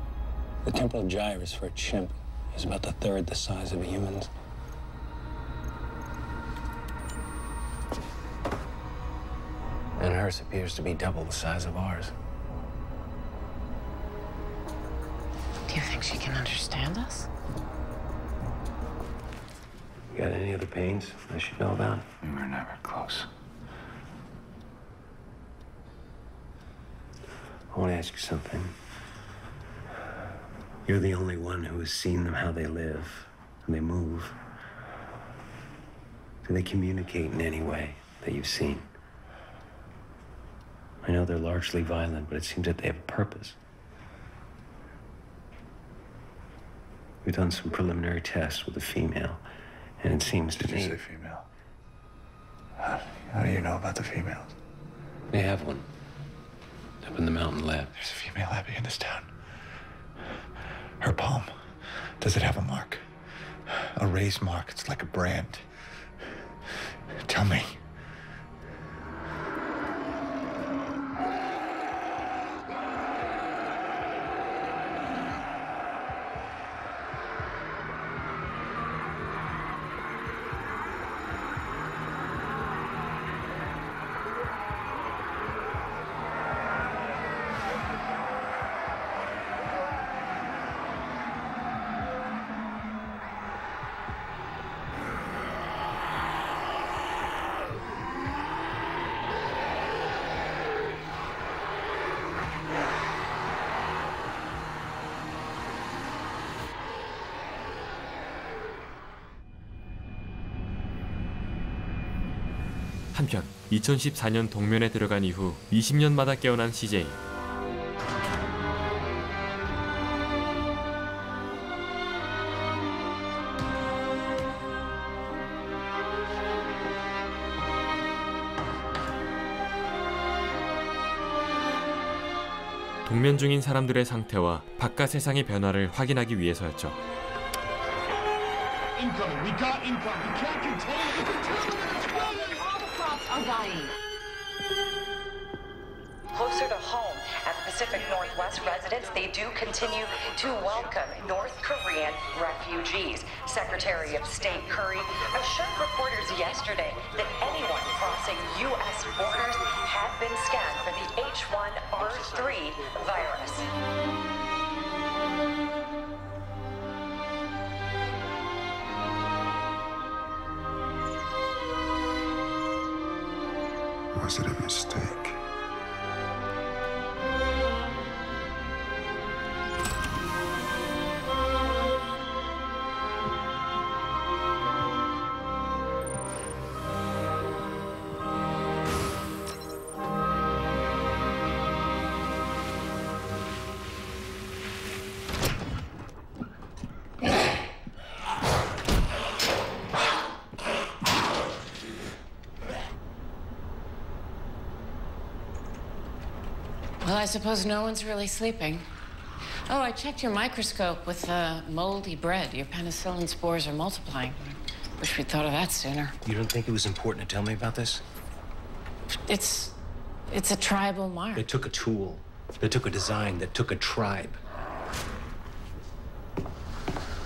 S3: The temporal gyrus for a chimp is about the third the size of a human's. And hers appears to be double the size of ours.
S7: Think she can understand us?
S3: You got any other pains I should know about?
S34: We were never close.
S3: I want to ask you something. You're the only one who has seen them how they live and they move. Do they communicate in any way that you've seen? I know they're largely violent, but it seems that they have a purpose. We've done some preliminary tests with a female, and it seems to
S34: Did
S3: me
S34: you say female? How, how do you know about the females?
S3: they have one up in the mountain lab.
S34: There's a female abbey in this town. Her palm. Does it have a mark? A raised mark. It's like a brand. Tell me.
S1: 한편 2014년 동면에 들어간 이후 20년마다 깨어난 CJ 동면 중인 사람들의 상태와 바깥 세상의 변화를 확인하기 위해서였죠.
S35: Incoming. We got income. We can't contain it. Dying.
S36: closer to home. At the Pacific Northwest residents, they do continue to welcome North Korean refugees. Secretary of State Curry assured reporters yesterday that anyone crossing U.S. borders had been scanned for the H1N3 virus.
S7: suppose no one's really sleeping. Oh, I checked your microscope with uh, moldy bread. Your penicillin spores are multiplying. Wish we'd thought of that sooner.
S3: You don't think it was important to tell me about this?
S7: It's. it's a tribal mark.
S3: They took a tool. They took a design that took a tribe.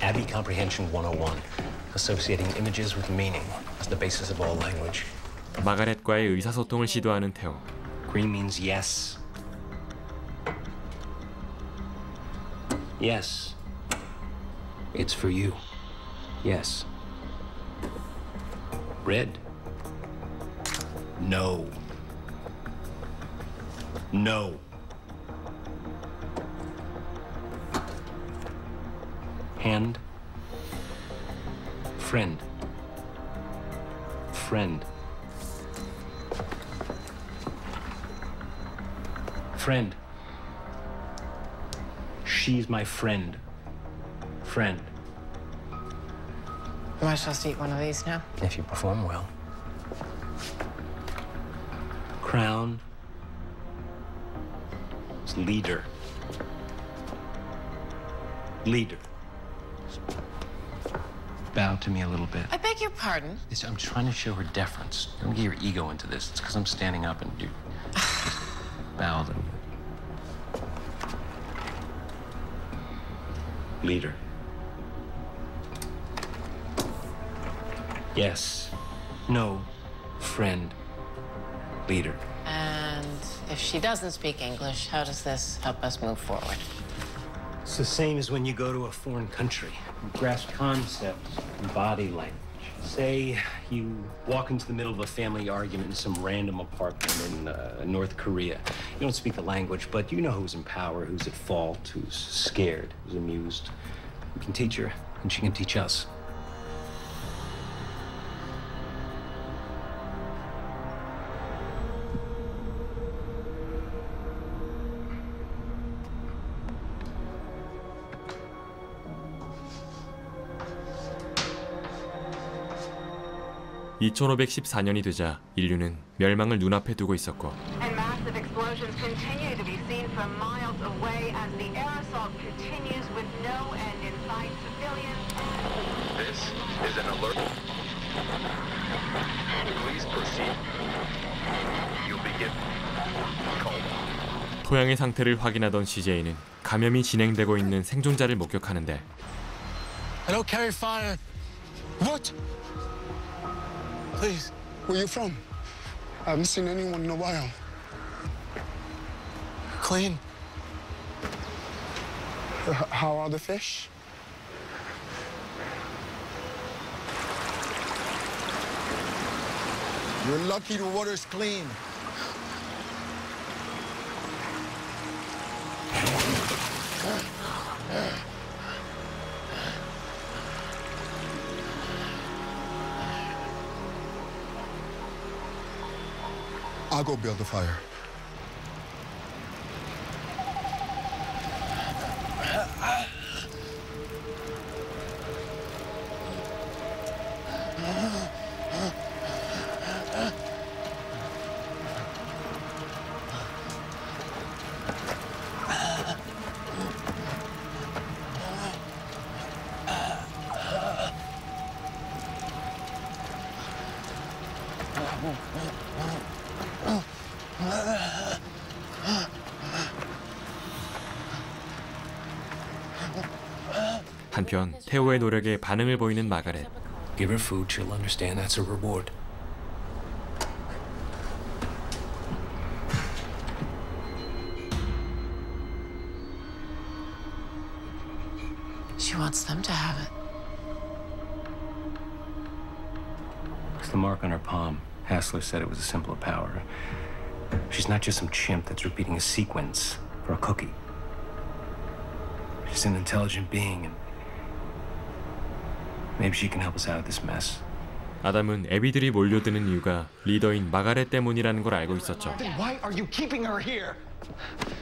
S3: Abbey Comprehension 101. Associating images with meaning is the basis of all language.
S1: 마가렛과의 의사소통을 시도하는 테오.
S3: Green means yes. Yes. It's for you. Yes. Red. No. No. Hand. Friend. Friend. Friend. She's my friend. Friend.
S7: Am I supposed to eat one of these now?
S3: If you perform well. Crown. is leader. Leader. Bow to me a little bit.
S7: I beg your pardon?
S3: It's- I'm trying to show her deference. Don't get your ego into this. It's because I'm standing up and you bow a little Leader. Yes. No. Friend. Leader.
S7: And if she doesn't speak English, how does this help us move forward?
S3: It's the same as when you go to a foreign country. You grasp concepts and body language. Say you walk into the middle of a family argument in some random apartment in uh, North Korea. You don't speak the language, but you know who's in power, who's at fault, who's scared, who's amused. You can teach her, and she can teach us.
S1: (2514년이) 되자 인류는 멸망을 눈앞에 두고 있었고
S36: continue to be seen from miles away as the air assault continues with no end in sight. Civilians.
S37: This is an alert. Please proceed. You'll be given
S1: 토양의 상태를 확인하던 CJ는 감염이 진행되고 있는 생존자를 목격하는데
S35: I don't carry fire. What? Please.
S33: Where you from? I haven't seen anyone in a while.
S35: Clean.
S33: H- how are the fish?
S35: You're lucky the water's clean.
S33: I'll go build a fire.
S1: 한편 테오의 노력에 반응을 보이는 마가렛.
S3: Give her food, she'll understand that's a reward.
S7: She wants them to have it.
S3: It's the mark on her palm. Hassler said it was a symbol of power. She's not just some chimp that's repeating a sequence for a cookie. She's an intelligent being, and maybe she can help us out of this mess.
S1: 아담은 애비들이 몰려드는 이유가 리더인 마가렛 때문이라는 걸 알고 있었죠.
S38: Then why are you keeping her here?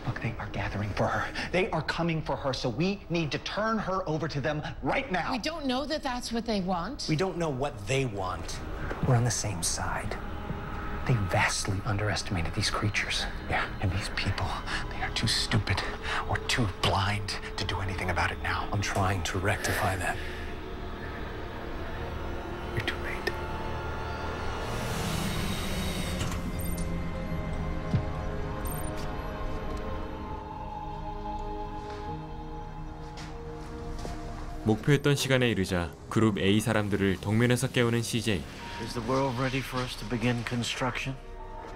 S38: Look, they are gathering for her. They are coming for her, so we need to turn her over to them right now.
S7: We don't know that that's what they want.
S3: We don't know what they want. We're on the same side. They vastly underestimated these creatures.
S38: Yeah, and these people, they are too stupid or too blind to do anything about it now.
S3: I'm trying to rectify that.
S1: 목표했던 시간에 이르자 그룹 A 사람들을 동면에서 깨우는 CJ.
S30: Is the world ready for us to begin construction?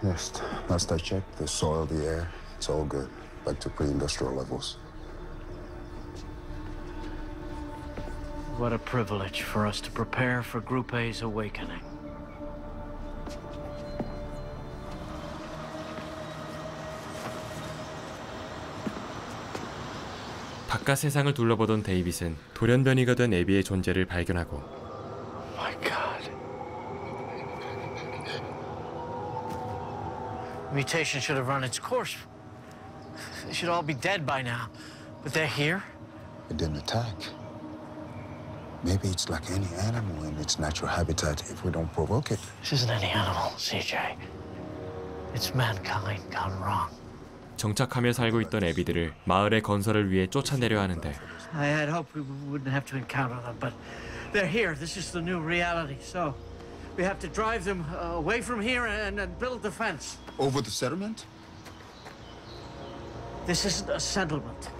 S18: Yes, last I checked, the soil, the air, it's all good. Back to pre-industrial levels.
S30: What a privilege for us to prepare for Group A's awakening.
S1: 바깥 세상을 둘러보던 데이빗은 돌연변이가 된 에비의 존재를 발견하고
S30: My God. Mutation should have run its course. They should all be dead by now. But they're here?
S18: It didn't attack. Maybe it's like any animal in its natural habitat if we don't provoke it.
S30: This isn't any animal, CJ. It's mankind gone wrong.
S1: 정착하며 살고 있던 애비들을 마을의 건설을 위해 쫓아내려 ha는데
S30: I had hoped we wouldn't have to encounter them, but they're here. This is the new reality. So we have to drive them uh, away from here and, and build the fence.
S33: Over the settlement?
S30: This isn't a settlement.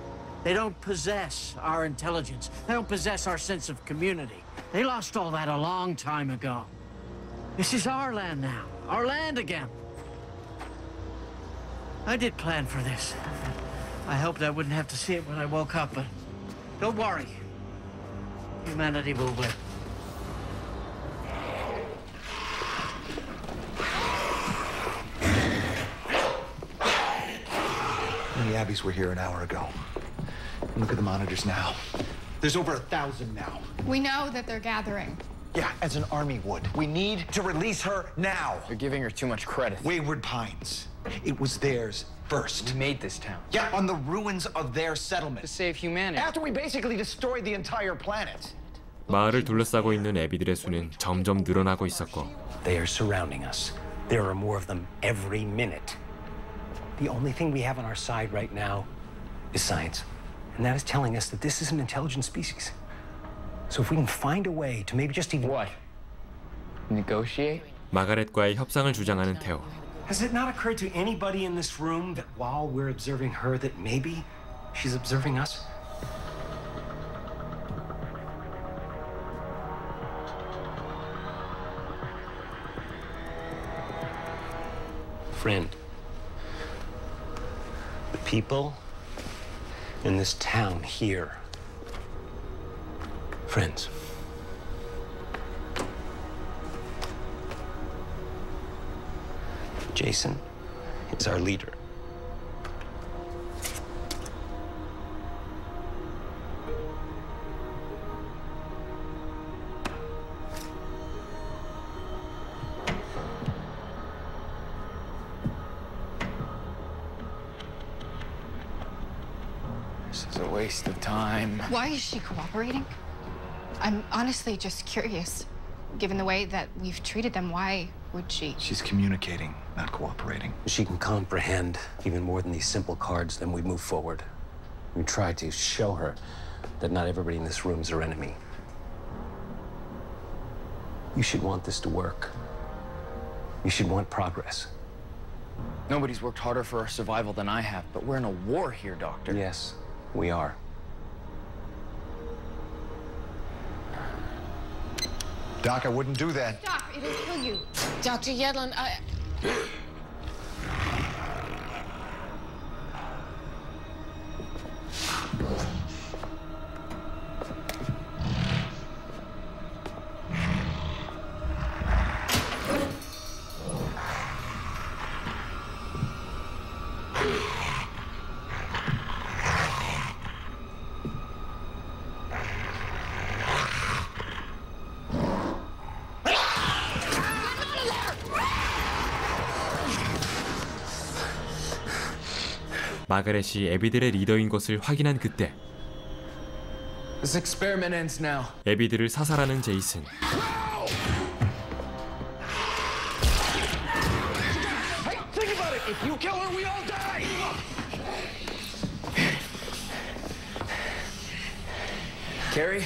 S30: They don't possess our intelligence. They don't possess our sense of community. They lost all that a long time ago. This is our land now. Our land again. I did plan for this. I hoped I wouldn't have to see it when I woke up, but don't worry. Humanity will win.
S38: The Abbies were here an hour ago. Look at the monitors now. There's over a thousand now.
S4: We know that they're gathering.
S38: Yeah, as an army would. We need to release her now.
S15: You're giving her too much credit.
S38: Wayward Pines. It was theirs first.
S15: We made this town.
S38: Yeah, on the ruins of their settlement.
S15: To save humanity.
S38: After we basically destroyed the entire planet.
S1: 마을을 둘러싸고 있는 애비들의 수는 점점 늘어나고 있었고
S3: They are surrounding us. There are more of them every minute. The only thing we have on our side right now is science. And that is telling us that this is an intelligent species. So if we can find a way to maybe just even.
S15: What? Negotiate?
S1: 마가렛과의 협상을 주장하는 테오.
S3: Has it not occurred to anybody in this room that while we're observing her, that maybe she's observing us? Friend, the people in this town here, friends. Jason is our leader.
S15: This is a waste of time.
S4: Why is she cooperating? I'm honestly just curious. Given the way that we've treated them, why would she?
S38: She's communicating, not cooperating.
S3: She can comprehend even more than these simple cards, then we move forward. We try to show her that not everybody in this room is her enemy. You should want this to work. You should want progress.
S15: Nobody's worked harder for our survival than I have, but we're in a war here, Doctor.
S3: Yes, we are.
S38: Doc, I wouldn't do that.
S28: Doc, it'll kill you.
S7: Dr. Yedlin, I.
S1: 마가렛이 에비들의 리더인 것을 확인한 그때. 에비들을 사살하는 제이슨.
S39: Carrie,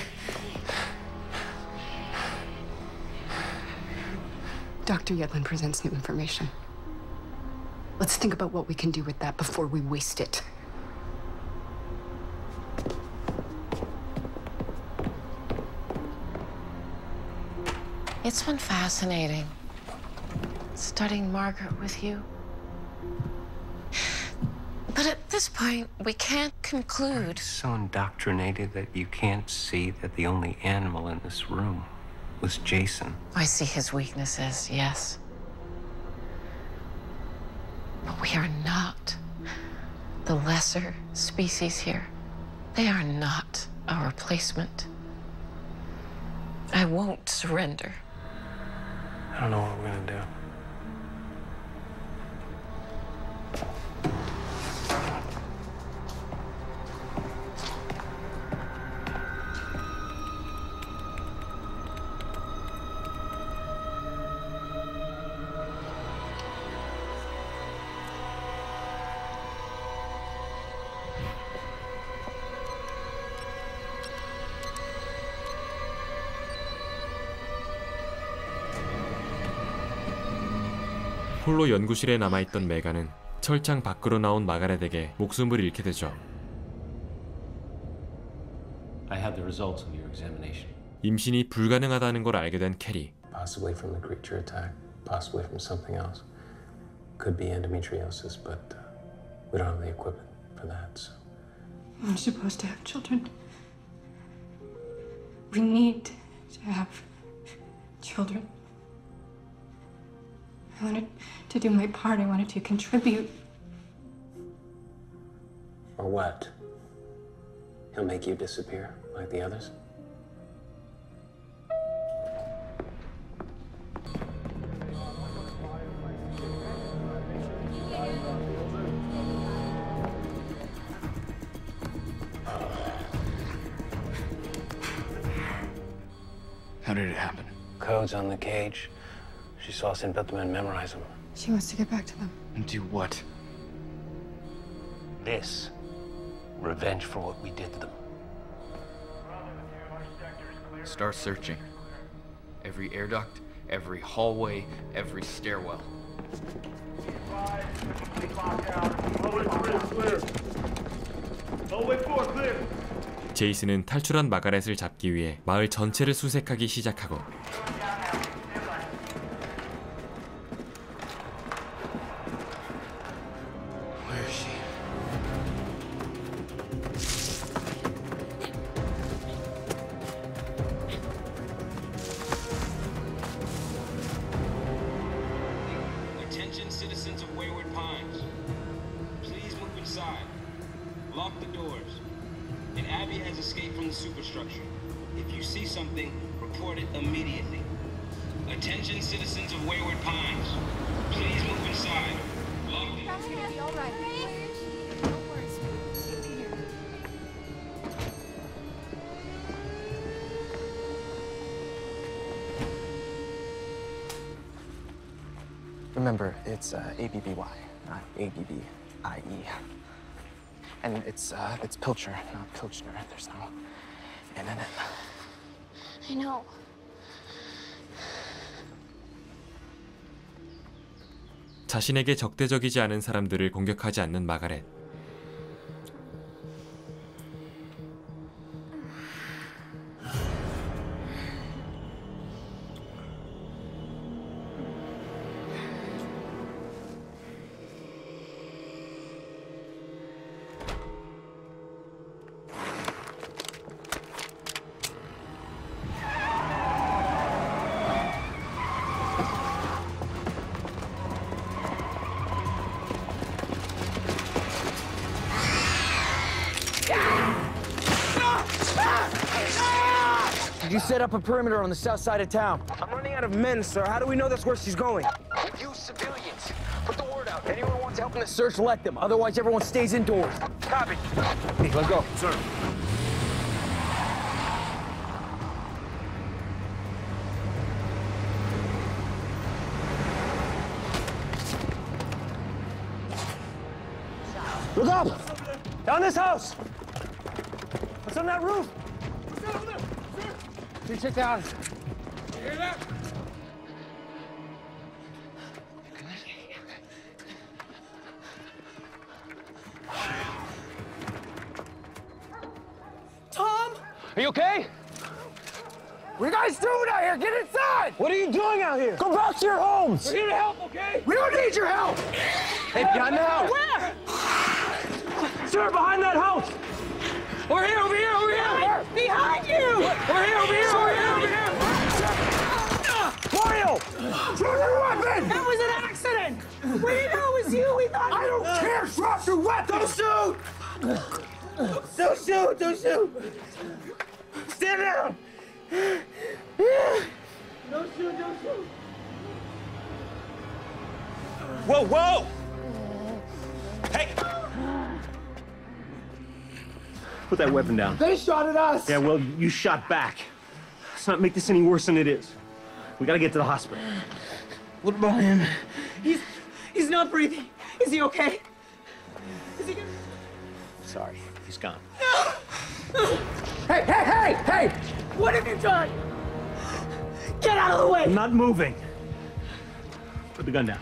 S4: Dr. Yedlin presents new information. Let's think about what we can do with that before we waste it.
S7: It's been fascinating studying Margaret with you. But at this point, we can't conclude.
S3: So indoctrinated that you can't see that the only animal in this room was Jason.
S7: I see his weaknesses, yes. But we are not the lesser species here. They are not a replacement. I won't surrender.
S3: I don't know what we're gonna do.
S1: 홀로 연구실에 남아있던 메가는 철창 밖으로 나온 마가렛에게 목숨을 잃게 되죠.
S3: I have the results of your examination.
S1: 임신이 불가능하다는 걸 알게 된 캐리.
S3: Possibly from the creature attack, possibly from something else. Could be endometriosis, but uh, we don't have the equipment for that. So.
S4: We're supposed to have children. We need to have children. I wanted to do my part. I wanted to contribute.
S3: Or what? He'll make you disappear like the others?
S39: How did it happen?
S3: Codes on the cage. She saw us and built them and memorized them.
S4: She wants to get back to them.
S39: And do what?
S3: This. Revenge for what we did to them.
S39: Start searching. Every air duct, every hallway, every stairwell.
S1: 제이슨은 탈출한 마가렛을 잡기 위해 마을 전체를 수색하기 시작하고
S40: citizens of Wayward Pines. Please move inside. Lock the doors. And Abby has escaped from the superstructure. If you see something, report it immediately. Attention citizens of Wayward Pines. Please move inside.
S6: It's uh, ABBY, not ABBIE. And it's uh, it's Pilcher, not Pilchner. There's no N in it.
S28: I know.
S1: 자신에게 적대적이지 않은 사람들을 공격하지 않는 마가렛.
S38: Up a perimeter on the south side of town?
S3: I'm running out of men, sir. How do we know that's where she's going?
S38: You civilians, put the word out. Anyone wants help in the search, let them. Otherwise, everyone stays indoors.
S3: Copy.
S38: Hey, let's go.
S3: Sir.
S38: Look up! Down this house! What's on that roof? Check down.
S3: hear that?
S41: Tom?
S38: Are you okay?
S3: What are you guys doing out here? Get inside!
S38: What are you doing out here? Go back to your homes!
S3: We're here to help, okay?
S38: We don't need your help! Hey, behind the house!
S41: Where?
S3: Sir, behind that house! Over here, over here, over here!
S41: Behind you!
S3: Over here, over here, over here, over here! Mario! Drop your weapon!
S41: That was an accident! We didn't know it was you. We thought.
S3: I don't care! Drop your weapon! Don't shoot! Don't shoot! Don't shoot! Stand down! Don't shoot! Don't shoot!
S38: Whoa, whoa! Hey!
S3: Put that weapon down.
S42: They shot at us.
S3: Yeah, well, you shot back. Let's not make this any worse than it is. We gotta get to the hospital.
S38: What about him?
S41: He's he's not breathing. Is he okay? Is he gonna...
S3: Sorry, he's gone.
S41: Hey, hey, hey, hey! What have you done? Get out of the way!
S3: I'm not moving. Put the gun down.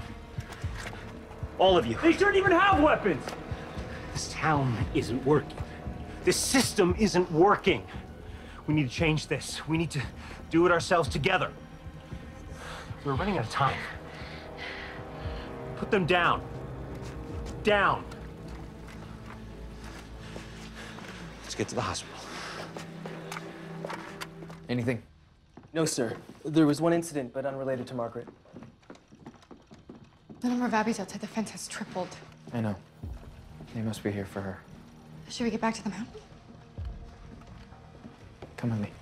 S3: All of you. They shouldn't even have weapons. This town isn't working. This system isn't working. We need to change this. We need to do it ourselves together. We're running out of time. Put them down. Down. Let's get to the hospital.
S38: Anything?
S43: No, sir. There was one incident, but unrelated to Margaret.
S4: The number of Abbeys outside the fence has tripled.
S43: I know. They must be here for her.
S4: Should we get back to the mountain?
S43: Come with me.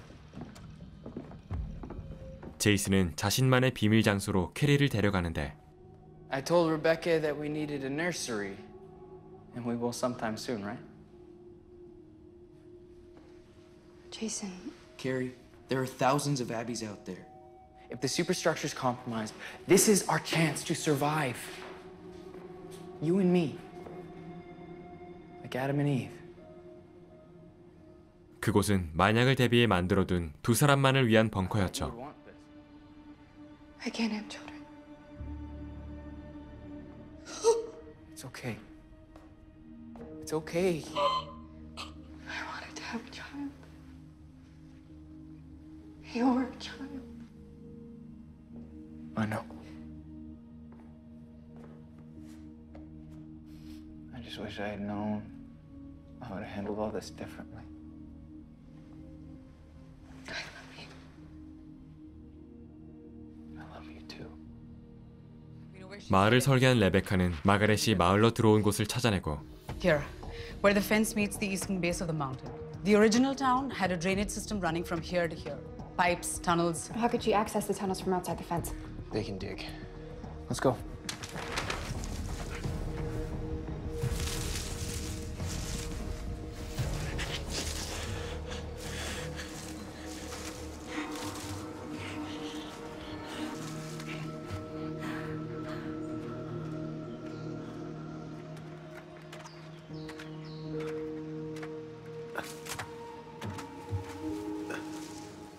S1: 제이슨은 자신만의 비밀 장소로 캐리를 데려가는데
S6: I told Rebecca that we needed a nursery, and we will sometime soon, right?
S4: Jason.
S6: Kerry, there are thousands of Abbies out there. If the superstructure's compromised, this is our chance to survive. You and me. Like Adam and Eve.
S1: 그곳은 만약을 대비해 만들어둔 두 사람만을 위한 벙커였죠.
S4: I can't have children.
S6: It's okay. It's okay.
S4: I wanted to have children. Your child.
S6: I know. I just wish I had known. I would have handled all this differently. I love you too.
S1: 마을을 설계한 레베카는 마가렛이 마을로 들어온 곳을 찾아내고
S17: Here, where the fence meets the eastern base of the mountain. The original town had a drainage system running from here to here. Pipes, tunnels.
S4: How could she access the tunnels from outside the fence?
S43: They can dig. Let's go.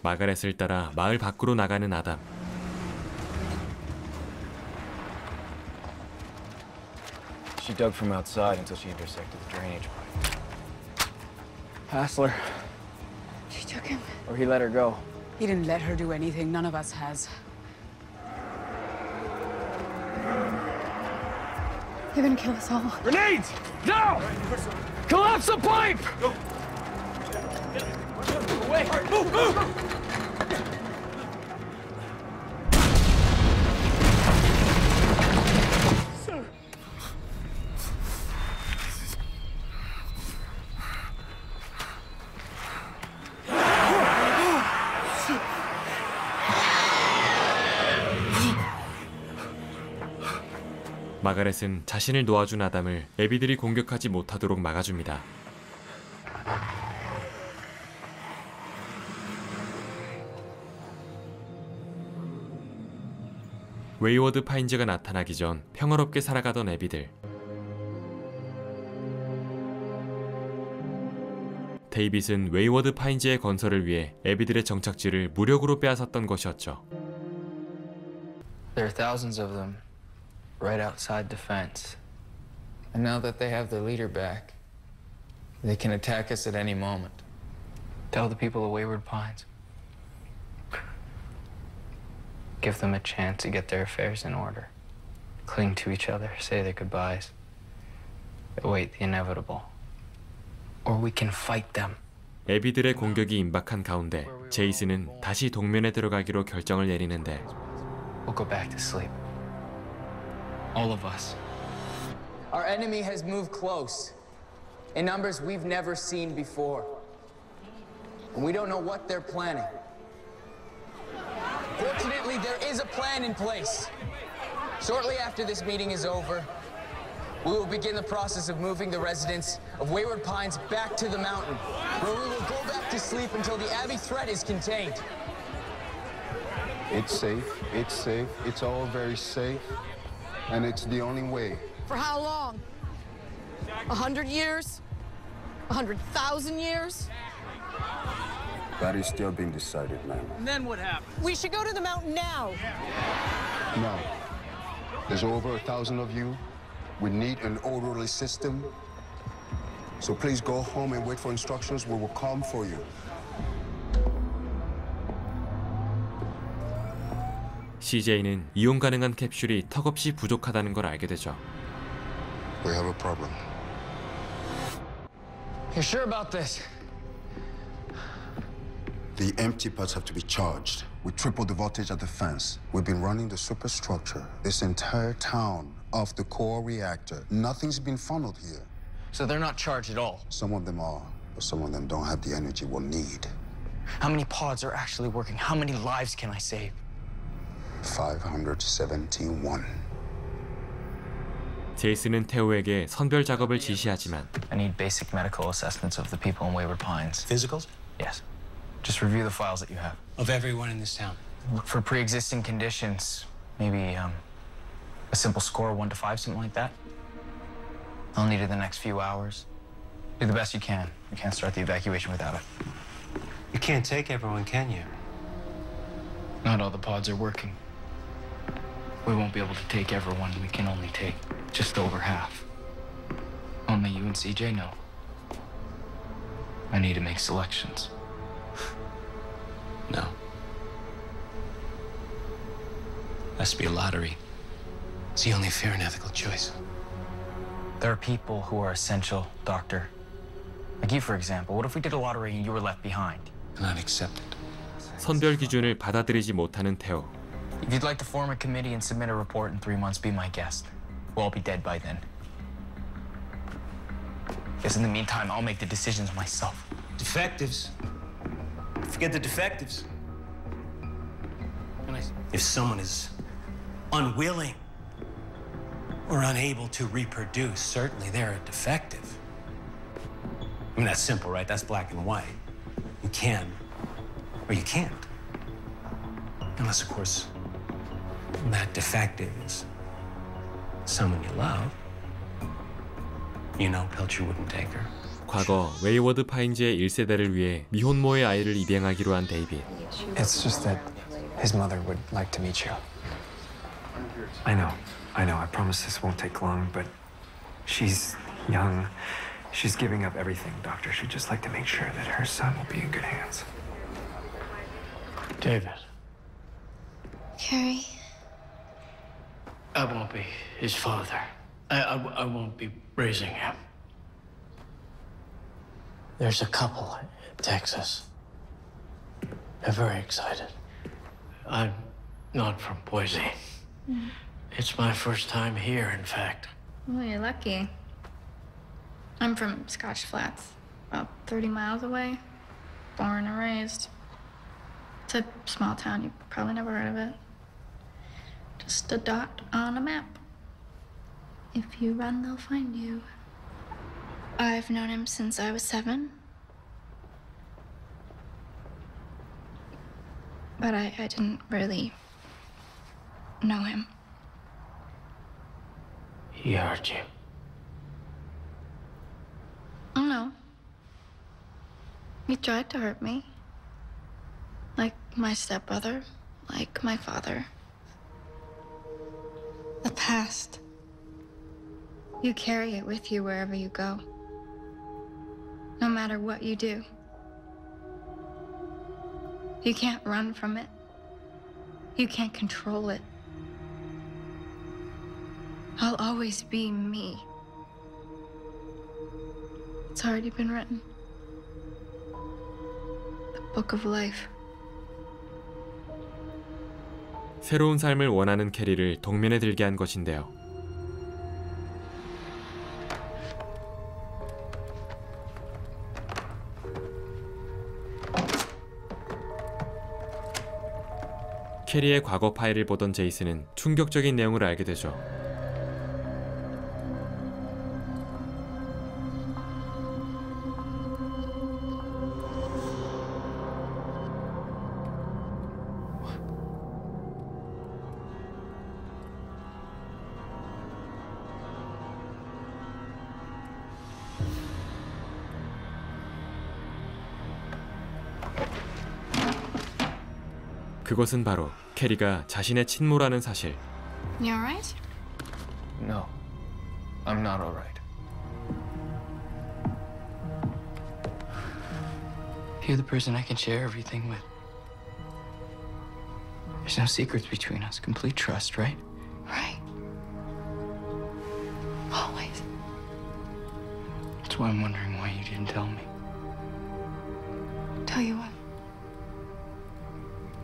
S1: 마가렛을 따라 마을 밖으로 나가는 아담.
S43: She dug from outside until she intersected the drainage pipe.
S6: Hassler.
S4: She took him.
S6: Or he let her go.
S17: He didn't let her do anything. None of us has.
S4: They're gonna kill us all.
S3: Grenades! No! Collapse the pipe!
S44: Wait, hurry, move,
S3: move!
S1: 마가렛은 자신을 놓아준 아담을 애비들이 공격하지 못하도록 막아줍니다. 웨이워드 파인즈가 나타나기 전 평화롭게 살아가던 애비들. 데이빗은 웨이워드 파인즈의 건설을 위해 애비들의 정착지를 무력으로 빼앗았던 것이었죠.
S6: There are thousands of them right outside the fence. And now that they have their leader back, they can attack us at any moment. Tell the people of Wayward Pines. Give them a chance to get their affairs in order. Cling to each other, say their goodbyes. Await the inevitable. Or we can fight them.
S1: 애비들의 공격이 임박한 가운데 제이슨은 다시 동면에 들어가기로 결정을 내리는데
S6: We'll go back to sleep. All of us. Our enemy has moved close in numbers we've never seen before. And we don't know what they're planning. Fortunately, there is a plan in place. Shortly after this meeting is over, we will begin the process of moving the residents of Wayward Pines back to the mountain, where we will go back to sleep until the Abby threat is contained.
S45: It's safe. It's safe. It's all very safe. And it's the only way.
S11: For how long? A hundred years? A hundred thousand years?
S18: That is still being decided, ma'am.
S46: And then what happens?
S11: We should go to the mountain now.
S45: No. There's over a thousand of you.
S18: We need an orderly system. So please go home and wait for instructions. We will come for you.
S1: CJ는 이용 가능한 캡슐이 턱없이 부족하다는 걸 알게 되죠.
S18: We have a problem.
S6: You're sure about this?
S18: The empty parts have to be charged. We tripled the voltage at the fence. We've been running the superstructure, this entire town, off the core reactor. Nothing's been funneled here.
S6: So they're not charged at all.
S18: Some of them are, but some of them don't have the energy we'll need.
S6: How many pods are actually working? How many lives can I save?
S18: 571.
S1: 제이슨은 테오에게 선별 작업을 지시하지만
S6: I need basic medical assessments of the people in Wayward Pines.
S3: Physicals?
S6: Yes. Just review the files that you have.
S3: Of everyone in this town.
S6: Look for pre-existing conditions. Maybe um, a simple score, one to five, something like that. I'll need it in the next few hours. Do the best you can. We can't start the evacuation without it.
S3: You can't take everyone, can you?
S6: Not all the pods are working. We won't be able to take everyone. We can only take just over half. Only you and CJ know. I need to make selections.
S3: No. Has to be a lottery. It's the only fair and ethical choice.
S6: There are people who are essential, Doctor. Like you, for example. What if we did a lottery and you were left behind?
S3: Not accepted.
S1: 선별 기준을 받아들이지 못하는 테오.
S6: If you'd like to form a committee and submit a report in three months, be my guest. We'll all be dead by then. Guess in the meantime, I'll make the decisions myself.
S3: Defectives. Forget the defectives. If someone is unwilling or unable to reproduce, certainly they're a defective. I mean, that's simple, right? That's black and white. You can or you can't. Unless, of course, that defective is someone you love. You know Pilcher wouldn't take her.
S1: 과거 웨이워드 파인즈의 1세대를 위해 미혼모의 아이를 입양하기로 한 데이빗.
S47: It's just that his mother would like to meet you.
S48: I know. I know. I promise this won't take long, but she's young. She's giving up everything, doctor. She'd just like to make sure that her son will be in good hands.
S30: David.
S4: Kerry.
S30: I won't be his father. I, I, I won't be raising him. There's a couple in Texas. They're very excited. I'm not from Boise. Mm-hmm. It's my first time here, in fact.
S4: oh, you're lucky. I'm from Scotch Flats, about 30 miles away. Born and raised. It's a small town, you probably never heard of it. Just a dot on a map. If you run, they'll find you. I've known him since I was seven. But I, I didn't really know him.
S6: He hurt you.
S4: Oh no. He tried to hurt me. Like my stepbrother, like my father. The past. You carry it with you wherever you go No matter what you do. You can't run from it. You can't control it. I'll always be me. It's already been written. The book of life.
S1: 새로운 삶을 원하는 캐리를 동면에 들게 한 것인데요. 캐리의 과거 파일을 보던 제이슨은 충격적인 내용을 알게 되죠. 그것은 바로 캐리가 자신의 친모라는 사실.
S4: You alright?
S6: No, I'm not all right. You're the person I can share everything with. There's no secrets between us. Complete trust, right?
S4: Right. Always.
S6: That's why I'm wondering why you didn't tell me.
S4: Tell you what.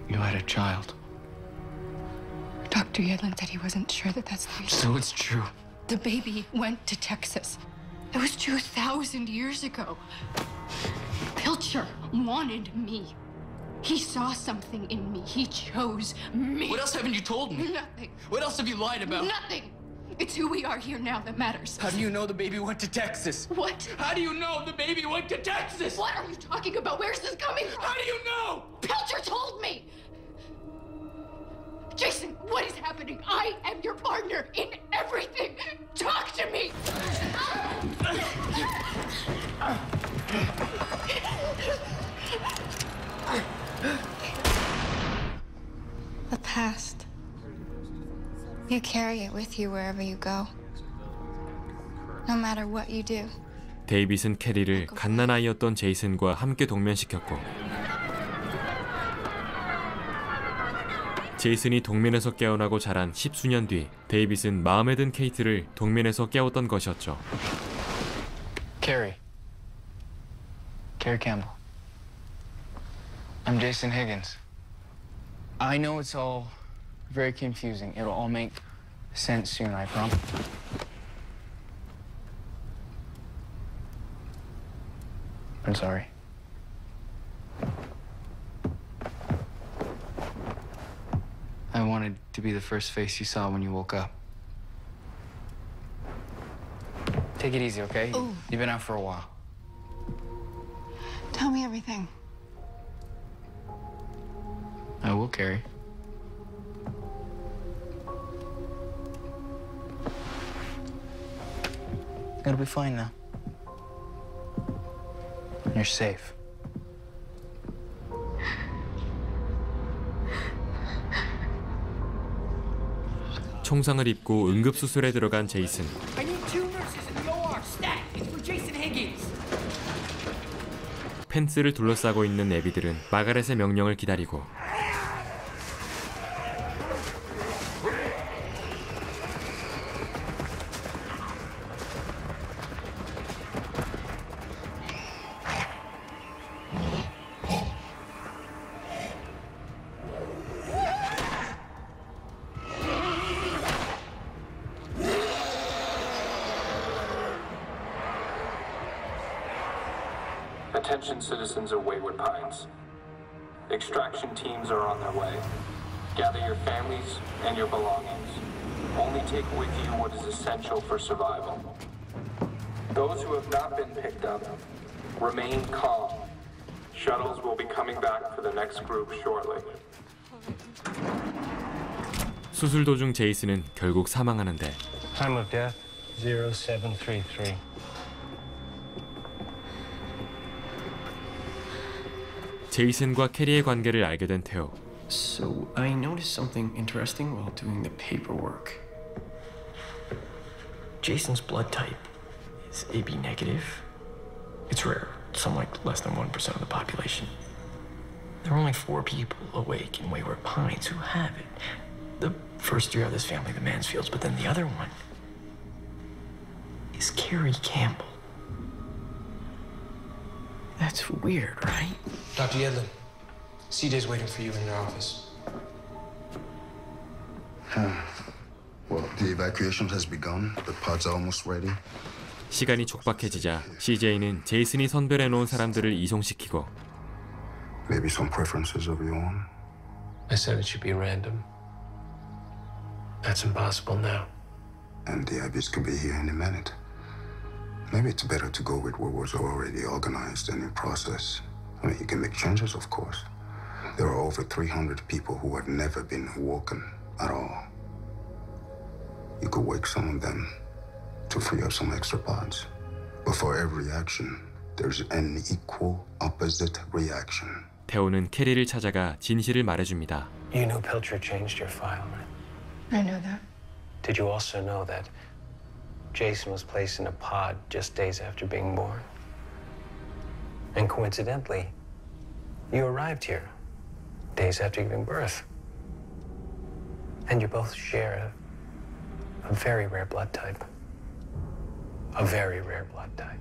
S6: You had a child.
S49: Dr. Yedlin said he wasn't sure that that's the reason.
S6: So it's true.
S49: The baby went to Texas. It was 2,000 years ago. Pilcher wanted me. He saw something in me. He chose me.
S6: What else haven't you told me?
S49: Nothing.
S6: What else have you lied about?
S49: Nothing. It's who we are here now that matters.
S6: How do you know the baby went to Texas?
S49: What?
S6: How do you know the baby went to Texas?
S49: What are you talking about? Where's this coming from?
S6: How do you know?
S49: Pilcher told me. what is happening? I am your partner in everything. Talk to me.
S4: The past. You carry it with you wherever you go. No matter what you do.
S1: 데이빗은 캐리를 갓난아이였던 제이슨과 함께 동면시켰고 제이슨이 동면에서 깨어나고 자란 십수년 뒤 데이빗은 마음에 든 케이트를 동면에서 깨웠던 것이었죠.
S6: Carrie. Carrie Campbell. I'm Jason Higgins. I know it's all very confusing. It'll all make sense soon, I promise. I'm sorry. To be the first face you saw when you woke up. Take it easy, okay?
S49: Ooh.
S6: You've been out for a while.
S49: Tell me everything.
S6: I will, Kerry. It'll be fine now. You're safe.
S1: 총상을 입고 응급수술에 들어간 제이슨. 펜스를 둘러싸고 있는 애비들은 마가렛의 명령을 기다리고 수술 도중 제이슨은 결국 사망하는데
S3: Time of death 0733.
S1: 제이슨과 캐리의 관계를 알게 된 테오.
S50: So I noticed something interesting while doing the paperwork. Jason's blood type is AB negative. It's rare, some like less than 1% of the population. There are only four people awake in Wayward Pines who have it. The first year of this family, the Mansfields, but then the other one is Kerry Campbell. That's weird, right?
S51: Dr. Yedlin, CJ's waiting for you in your office. Huh.
S18: Well, the evacuation has begun. The pods are almost ready.
S1: 시간이 촉박해지자 CJ는 제이슨이 선별해 놓은 사람들을 이송시키고
S18: Maybe some preferences of your own.
S51: I said it should be random. That's impossible now.
S18: And the Abbies could be here any minute. Maybe it's better to go with what was already organized and in process. I mean, you can make changes, of course. There are over 300 people who have never been walking at all. You could wake some of them to free up some extra pods. But for every action, there's an equal opposite reaction.
S1: 태호는 캐리를 찾아가 진실을 말해줍니다.
S3: You knew Pilcher changed your file, right?
S52: I know that.
S3: Did you also know that Jason was placed in a pod just days after being born? And coincidentally, you arrived here days after giving birth. And you both share a, a very rare blood type. A very rare blood type.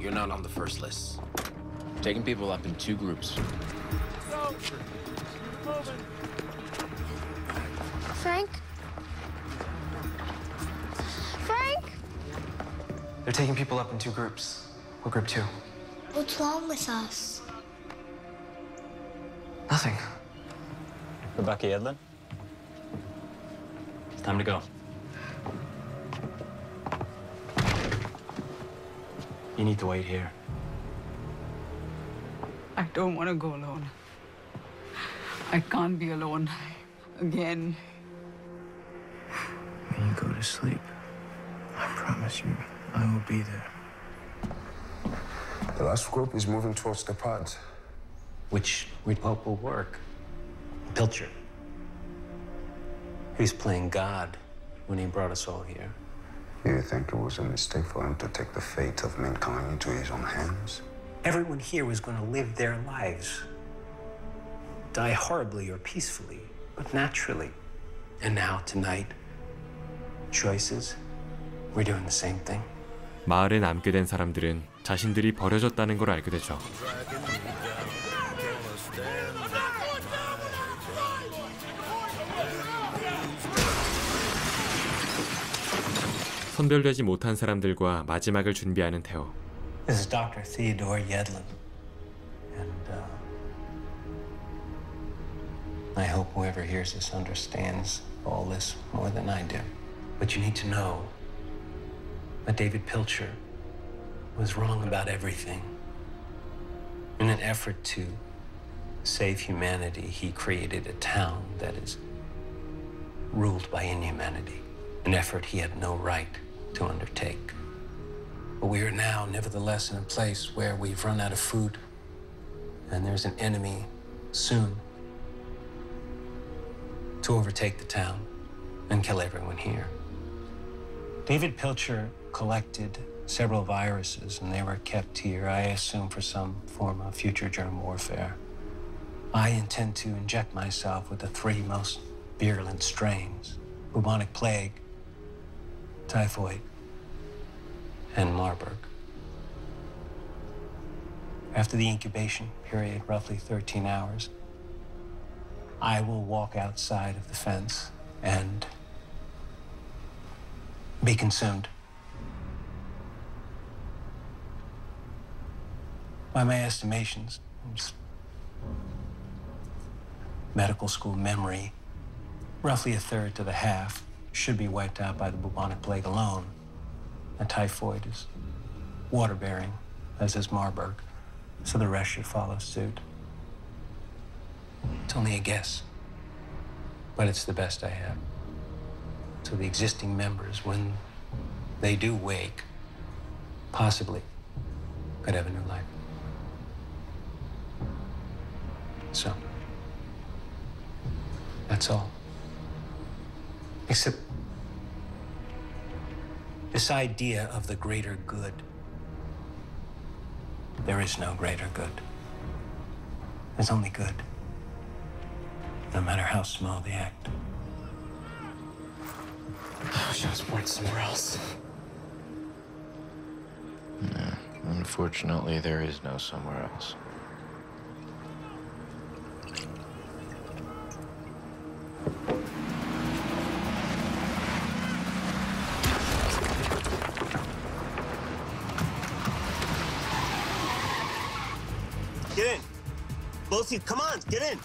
S53: You're not on the first list. Taking people up in two groups.
S52: Frank? Frank?
S48: They're taking people up in two groups. What group two?
S52: What's wrong with us?
S48: Nothing.
S3: Rebecca Yedlin? It's time to go. You need to wait here.
S54: I don't want to go alone. I can't be alone again.
S50: When you go to sleep, I promise you, I will be there.
S18: The last group is moving towards the pods.
S3: Which we'd hope will work. Pilcher. He was playing God when he brought us all here.
S18: You think it was a mistake for him to take the fate of mankind into his own hands?
S3: Everyone here was going to live their lives. Die horribly or peacefully, but naturally. And now, tonight, choices, we're doing the same thing.
S1: 마을에 남게 된 사람들은 자신들이 버려졌다는 걸 알게 되죠. 선별되지 못한 사람들과 마지막을 준비하는 테오.
S3: This is Dr. Theodore Yedlin. And uh, I hope whoever hears this understands all this more than I do. But you need to know that David Pilcher was wrong about everything. In an effort to save humanity, he created a town that is ruled by inhumanity. an effort he had no right to undertake. But we are now, nevertheless, in a place where we've run out of food, and there's an enemy soon to overtake the town and kill everyone here. David Pilcher collected several viruses, and they were kept here, I assume, for some form of future germ warfare. I intend to inject myself with the three most virulent strains bubonic plague, typhoid, and Marburg. After the incubation period, roughly 13 hours, I will walk outside of the fence and be consumed. By my estimations, medical school memory, roughly a third to the half should be wiped out by the bubonic plague alone. And typhoid is water bearing, as is Marburg, so the rest should follow suit. It's only a guess, but it's the best I have. So the existing members, when they do wake, possibly could have a new life. So, that's all. Except this idea of the greater good. There is no greater good. There's only good, no matter how small the act.
S53: Oh, I wish I was born somewhere else.
S55: Yeah, unfortunately, there is no somewhere else.
S56: Both of you, come on, get in.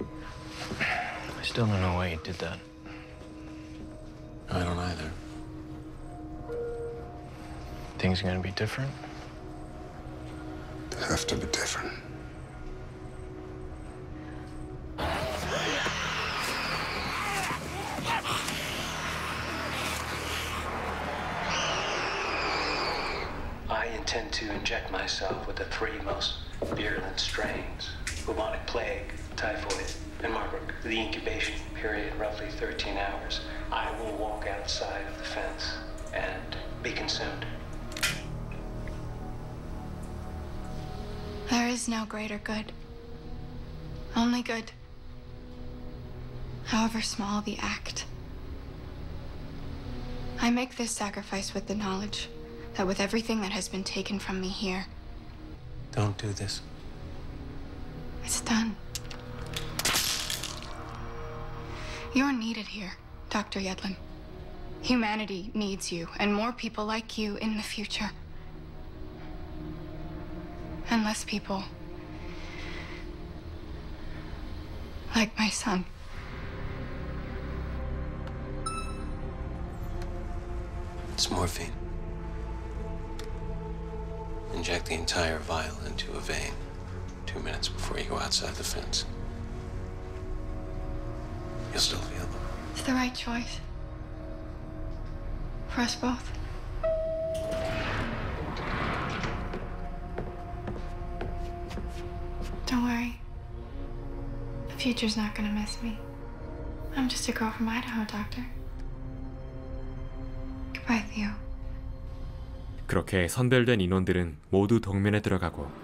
S55: I still don't know why you did that.
S53: I don't either.
S55: Things are gonna be different.
S18: They have to be different.
S3: I intend to inject myself with the three most virulent strains bubonic plague, typhoid, and Marburg. The incubation period, roughly 13 hours. I will walk outside of the fence and be consumed.
S4: There is no greater good. Only good. However small the act. I make this sacrifice with the knowledge that with everything that has been taken from me here,
S3: Don't do this.
S4: it's done. You're needed here, Dr. Yedlin. Humanity needs you, and more people like you in the future. And less people like my son.
S3: It's morphine. Inject the entire vial into a vein two minutes before you go outside the fence. You'll still feel them.
S4: It's the right choice. For us both. Don't worry. The future's not gonna miss me. I'm just a girl from Idaho, Doctor. Goodbye, Theo.
S1: 그렇게 선별된 인원들은 모두 동면에 들어가고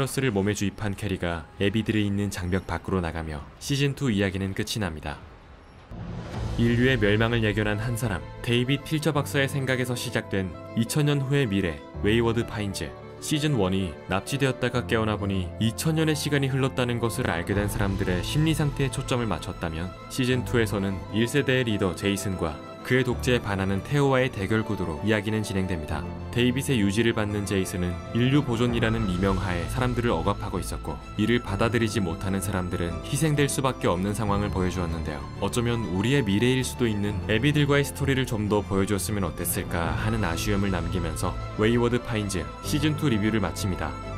S1: 바이러스를 몸에 주입한 캐리가 애비들이 있는 장벽 밖으로 나가며 시즌2 이야기는 끝이 납니다. 인류의 멸망을 예견한 한 사람, 데이빗 필처 박사의 생각에서 시작된 2000년 후의 미래, 웨이워드 파인즈. 시즌 1이 납치되었다가 깨어나 보니 2000년의 시간이 흘렀다는 것을 알게 된 사람들의 심리 상태에 초점을 맞췄다면 시즌 2에서는 1세대의 리더 제이슨과 그의 독재에 반하는 테오와의 대결 구도로 이야기는 진행됩니다. 데이빗의 유지를 받는 제이슨은 인류 보존이라는 미명하에 사람들을 억압하고 있었고 이를 받아들이지 못하는 사람들은 희생될 수밖에 없는 상황을 보여주었는데요. 어쩌면 우리의 미래일 수도 있는 애비들과의 스토리를 좀 더 보여줬으면 어땠을까 하는 아쉬움을 남기면서 웨이워드 파인즈 시즌2 리뷰를 마칩니다.